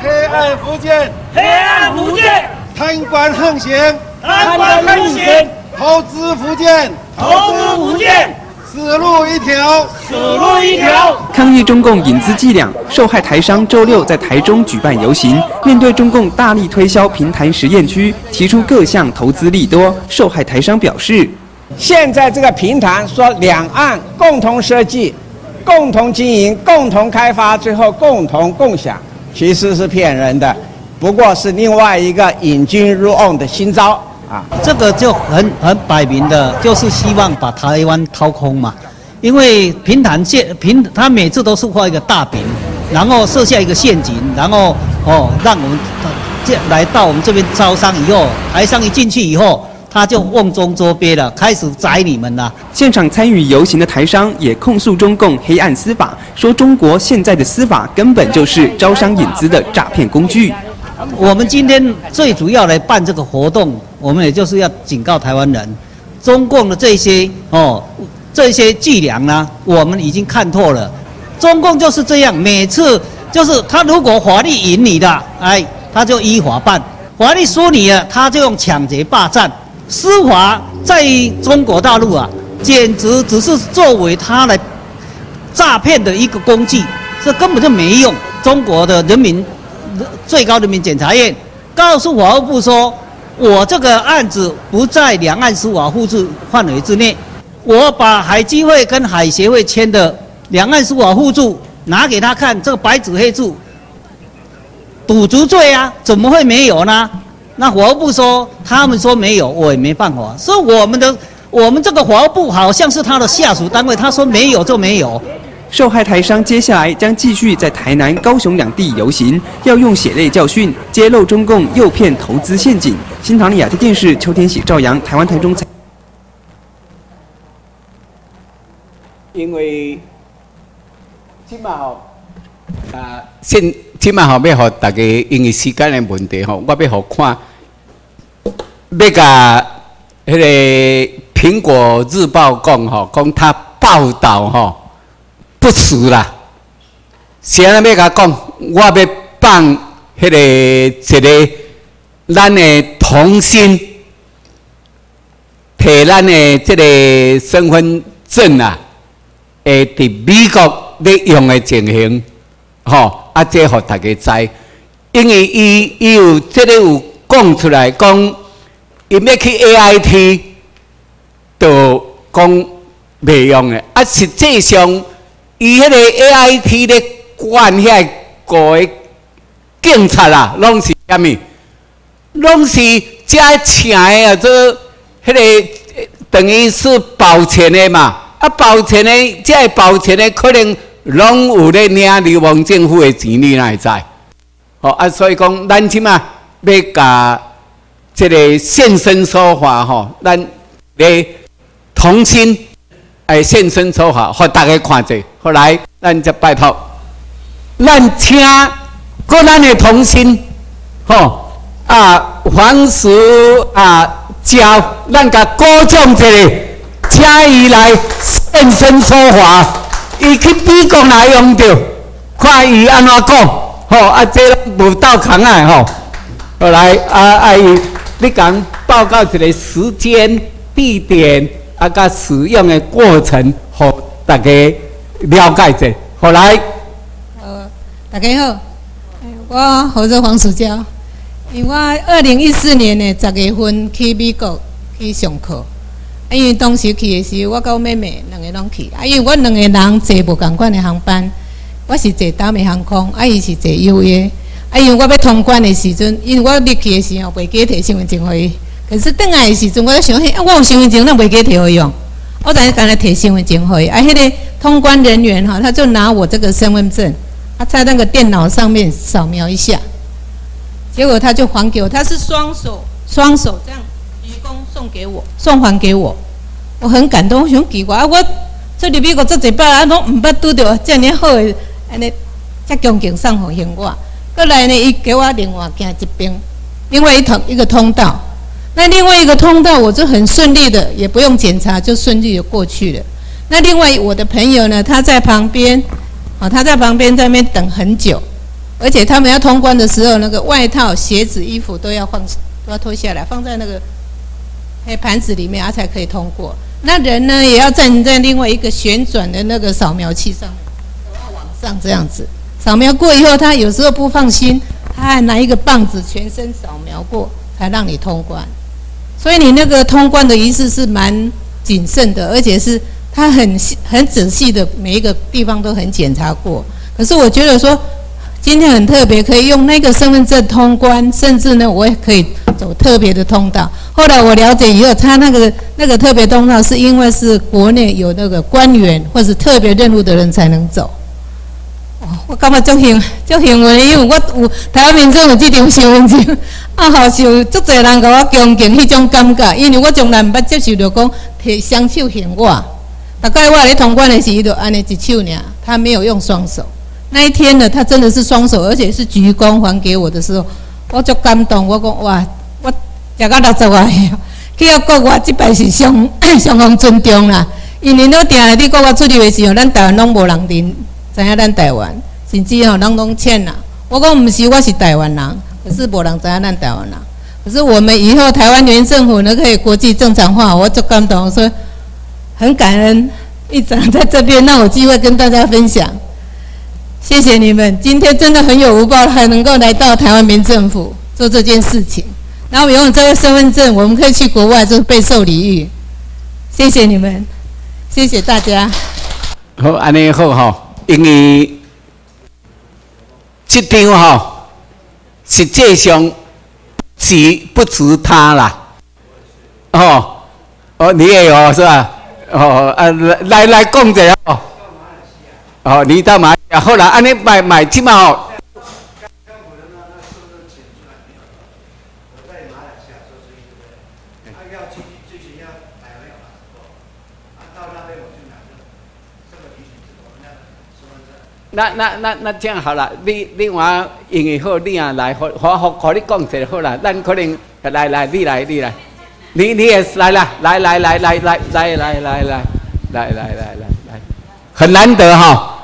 黑暗福建，黑暗福建，贪官横行，贪官横行，投资福建，投资福建。死路一条，死路一条。抗议中共引资伎俩，受害台商周六在台中举办游行。面对中共大力推销平潭实验区，提出各项投资利多，受害台商表示：现在这个平潭说两岸共同设计、共同经营、共同开发，最后共同共享，其实是骗人的，不过是另外一个引军入瓮的新招。啊，这个就很很摆明的，就是希望把台湾掏空嘛。因为平潭县平，他每次都是画一个大饼，然后设下一个陷阱，然后哦，让我们这来到我们这边招商以后，台商一进去以后，他就瓮中捉鳖了，开始宰你们了。现场参与游行的台商也控诉中共黑暗司法，说中国现在的司法根本就是招商引资的诈骗工具。我们今天最主要来办这个活动，我们也就是要警告台湾人，中共的这些哦这些伎俩呢，我们已经看透了。中共就是这样，每次就是他如果法律赢你的，哎，他就依法办；法律输你了，他就用抢劫霸占。司法在中国大陆啊，简直只是作为他来诈骗的一个工具，这根本就没用。中国的人民。最高人民检察院告诉法务部说：“我这个案子不在两岸司法互助范围之内。我把海基会跟海协会签的两岸司法互助拿给他看，这个白纸黑字，赌足罪啊，怎么会没有呢？那法务部说他们说没有，我也没办法。说我们的我们这个法务部好像是他的下属单位，他说没有就没有。”受害台商接下来将继续在台南、高雄两地游行，要用血泪教训揭露中共诱骗投资陷阱。新唐利亚特电视邱天喜、赵阳，台湾台中。因为今嘛吼啊，现今嘛吼要互大家因为时间的问题吼，我要互看，要甲迄个苹果日报讲吼，讲他报道吼。不实啦！谁人要甲讲？我要放迄个一个咱的童心，摕咱的这个身份证啊，会伫美国咧用的情形，吼啊，这互大家知，因为伊伊有即个有讲出来讲，伊要去 A I T，就讲袂用的，啊，实际上伊迄个 A I T 咧管遐个个警察啊，拢是虾米？拢是遮请的啊，做迄个等于是保全的嘛。啊，保全的，遮保全的可能拢有咧领流氓政府的钱，你哪会知？哦啊，所以讲，咱即嘛要甲即个现身说法吼，咱咧同心诶现身说法，互大家看者。后来，咱就拜托，咱请各咱的同心，吼。啊，黄石啊，教咱甲鼓掌一下，请伊来现身说法。伊去美国来用着，看伊安怎讲，吼啊，这无到空啊，吼。后来啊啊伊，你讲报告一个时间、地点啊，甲使用的过程，互大家了解者。后来，呃，大家好，我号做黄石娇。因为我二零一四年的十月份去美国去上课，啊，因为当时去的时候，我跟妹妹两个拢去，啊，因为我两个人坐无共款的航班，我是坐达美航空，啊，伊是坐 U A，啊，因为我要通关的时阵，因为我入去的时候袂记摕身份证去，可是转来的时阵，我想起，我有身份证，那袂记摕好用，我才刚才提身份证去，啊，迄个通关人员哈，他就拿我这个身份证，他在那个电脑上面扫描一下。结果他就还给我，他是双手双手这样鞠躬送给我，送还给我，我很感动，我想奇怪啊，我这里美国这几摆啊，拢唔捌拄到这样好的安尼，这恭敬送互幸我。过来呢，伊给我另外行一边，另外一通一个通道，那另外一个通道我就很顺利的，也不用检查就顺利的过去了。那另外我的朋友呢，他在旁边，啊，他在旁边在那边等很久。而且他们要通关的时候，那个外套、鞋子、衣服都要放，都要脱下来，放在那个黑盘子里面，他才可以通过。那人呢，也要站在另外一个旋转的那个扫描器上面，都要往上这样子扫描过以后，他有时候不放心，他还拿一个棒子全身扫描过，才让你通关。所以你那个通关的仪式是蛮谨慎的，而且是他很很仔细的，每一个地方都很检查过。可是我觉得说。今天很特别，可以用那个身份证通关，甚至呢，我也可以走特别的通道。后来我了解以后，他那个那个特别通道是因为是国内有那个官员或者特别任务的人才能走。我感觉足幸足幸运，因为我有台湾民众有这张身份证，啊，好像足侪人甲我恭敬迄种感觉，因为我从来毋捌接受着讲摕双手还我，大概我咧通关的时候，就安尼一手尔，他没有用双手。那一天呢，他真的是双手，而且是鞠躬还给我的时候，我就感动。我讲哇，我食到六十外岁，去到国外，这摆是相相当尊重啦。因为咱定来伫国外出去的时候，咱台湾拢无人认，知影咱台湾，甚至吼人拢欠啦。我讲毋是，我是台湾人，可是无人知影咱台湾人。可是我们以后台湾原政府呢，可以国际正常化，我就感动，说很感恩，一长在这边，让我机会跟大家分享。谢谢你们，今天真的很有福报，还能够来到台湾民政府做这件事情。然后拥有这个身份证，我们可以去国外，就备受礼遇。谢谢你们，谢谢大家。好，安尼好哈，因为这张吼实际上值不值他啦。哦，哦，你也有是吧？哦，啊，来来讲者哦。哦，你到马啊，后来安尼买买起码吼。那那那那这样好了，你你话英语好，你啊来，我我我你讲一下好了，咱可能来来，你来你来，你你也来啦，来来来来来来来来来来来来来，很难得哈。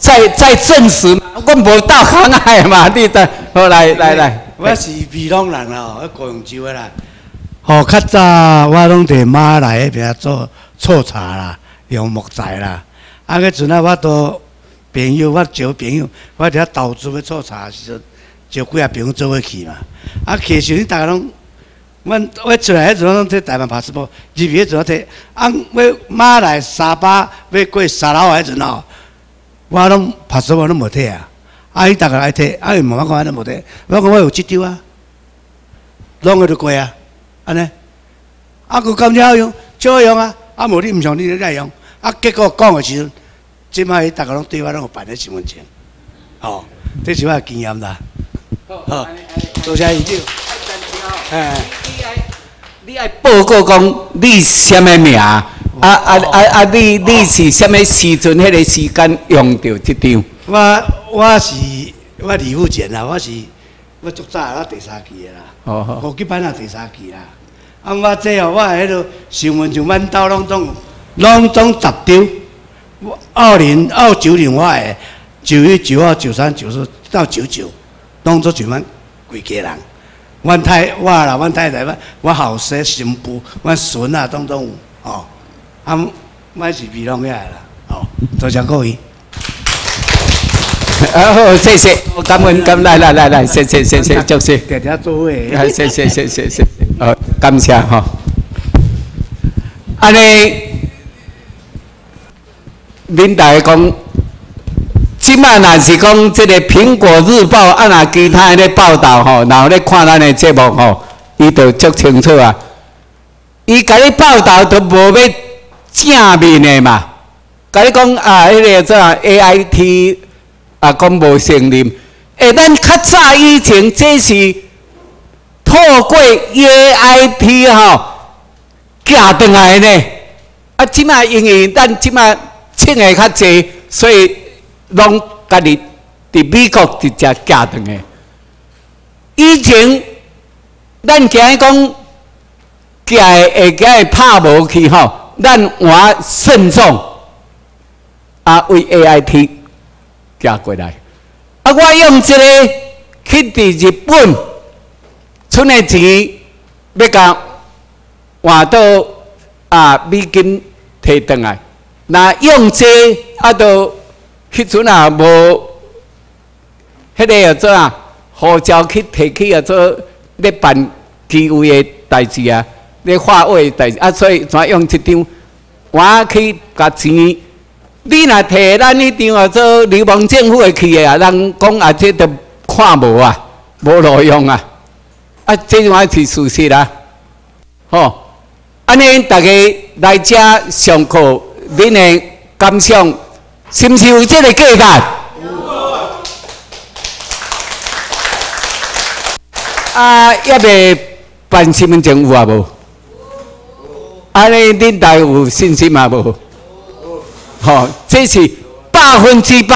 在在证实嘛，我无到航海嘛，你得好来来来。我是皮隆人哦，高雄州的啦。好，较早我拢伫马来迄边做错茶啦，用木材啦。啊，个阵啊，我都朋友，我招朋友，我伫遐投资要做茶时阵，招几啊朋友做伙去嘛。啊，去时阵，大家拢，阮我出来迄阵拢摕台湾拍斯波，入去迄阵摕，啊，要马来沙巴要过沙捞迄阵哦，我拢拍斯波拢无摕啊。啊，伊逐个来摕，啊，伊慢慢讲都无摕，我讲我有即张啊，拢会着过啊，安尼。啊，佮感觉好用，最好用啊！啊，无你毋上，你咧来用。啊，结果讲的时阵，即摆伊逐个拢对我拢有办咧身份证，哦，这是我的经验啦。好，多谢伊长。哎，你爱报告讲你什么名？啊啊啊啊！你你是什么时阵？迄个时间用到即张？我我是我李富前啦，我是我足早啦第三期的啦，哦五级班啊第三期啦。啊，我这哦，我迄个新闻就满岛拢总拢总十张。二零二九年我的九月九号、九三、九四到九九，当作全满规家人。阮太我啦，阮太太，我我后生新妇，阮孙啊，拢总有哦。啊，我是美容遐啦，哦，多谢各位。啊好，谢谢，感恩感来来来来，谢谢谢谢，祝谢，大家做伙。啊，谢谢谢谢谢谢，呃，感谢哈。安尼，恁大家讲，即摆若是讲即个《苹果日报》啊，若其他咧报道吼，然后咧看咱的节目吼，伊就足清楚啊。伊甲你报道都无要正面的嘛，甲你讲啊，迄个怎 A I T。啊，讲无承认，诶，咱较早以前这是透过 A I P 吼寄转来呢，啊，即马因为咱即马请的较济，所以拢家己伫美国直接寄转的。以前咱惊讲寄会惊会拍无去吼，咱换慎重啊，为 A I T。寄过来，啊！我用这个去伫日本存的钱，要甲换到啊美金摕转来。那用这啊，都迄阵啊无迄个叫做啊护照去摕去啊做咧办机位的代志啊，咧化位代志啊，所以怎用这张我去甲钱。你若摕咱迄张啊做流氓政府会去的啊，人讲啊，这都看无啊，无路用啊，啊，这种是事实啊，吼，安尼大家来遮上课，恁的感想是毋是有这个价值？啊，要未办身份证有啊无？安尼恁大有信心嘛无？吼，这是百分之百，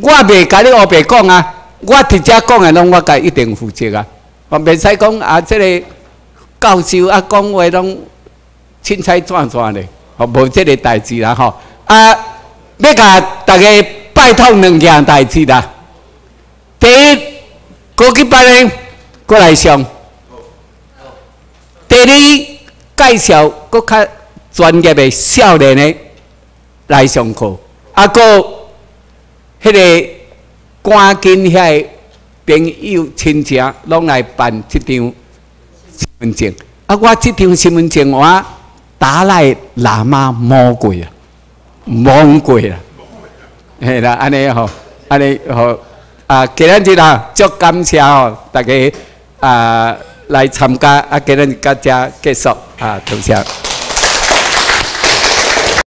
我袂甲你乌白讲啊，我直接讲的拢我家一定负责啊，我袂使讲啊，这个教授啊讲话拢凊彩转转的，吼，无即个代志啦吼。啊，要甲大家拜托两件代志啦。第一，高级班的过来上；第二，介绍搁较专业的少年的。来上课，啊个迄个赶紧遐朋友亲戚拢来办即张身份证。啊，我即张身份证我达赖喇嘛魔鬼啊，魔鬼啊，嘿啦，安尼吼，安尼吼，啊，今日日啦，足感谢吼，大家啊来参加，啊，今日大家结束啊，多谢。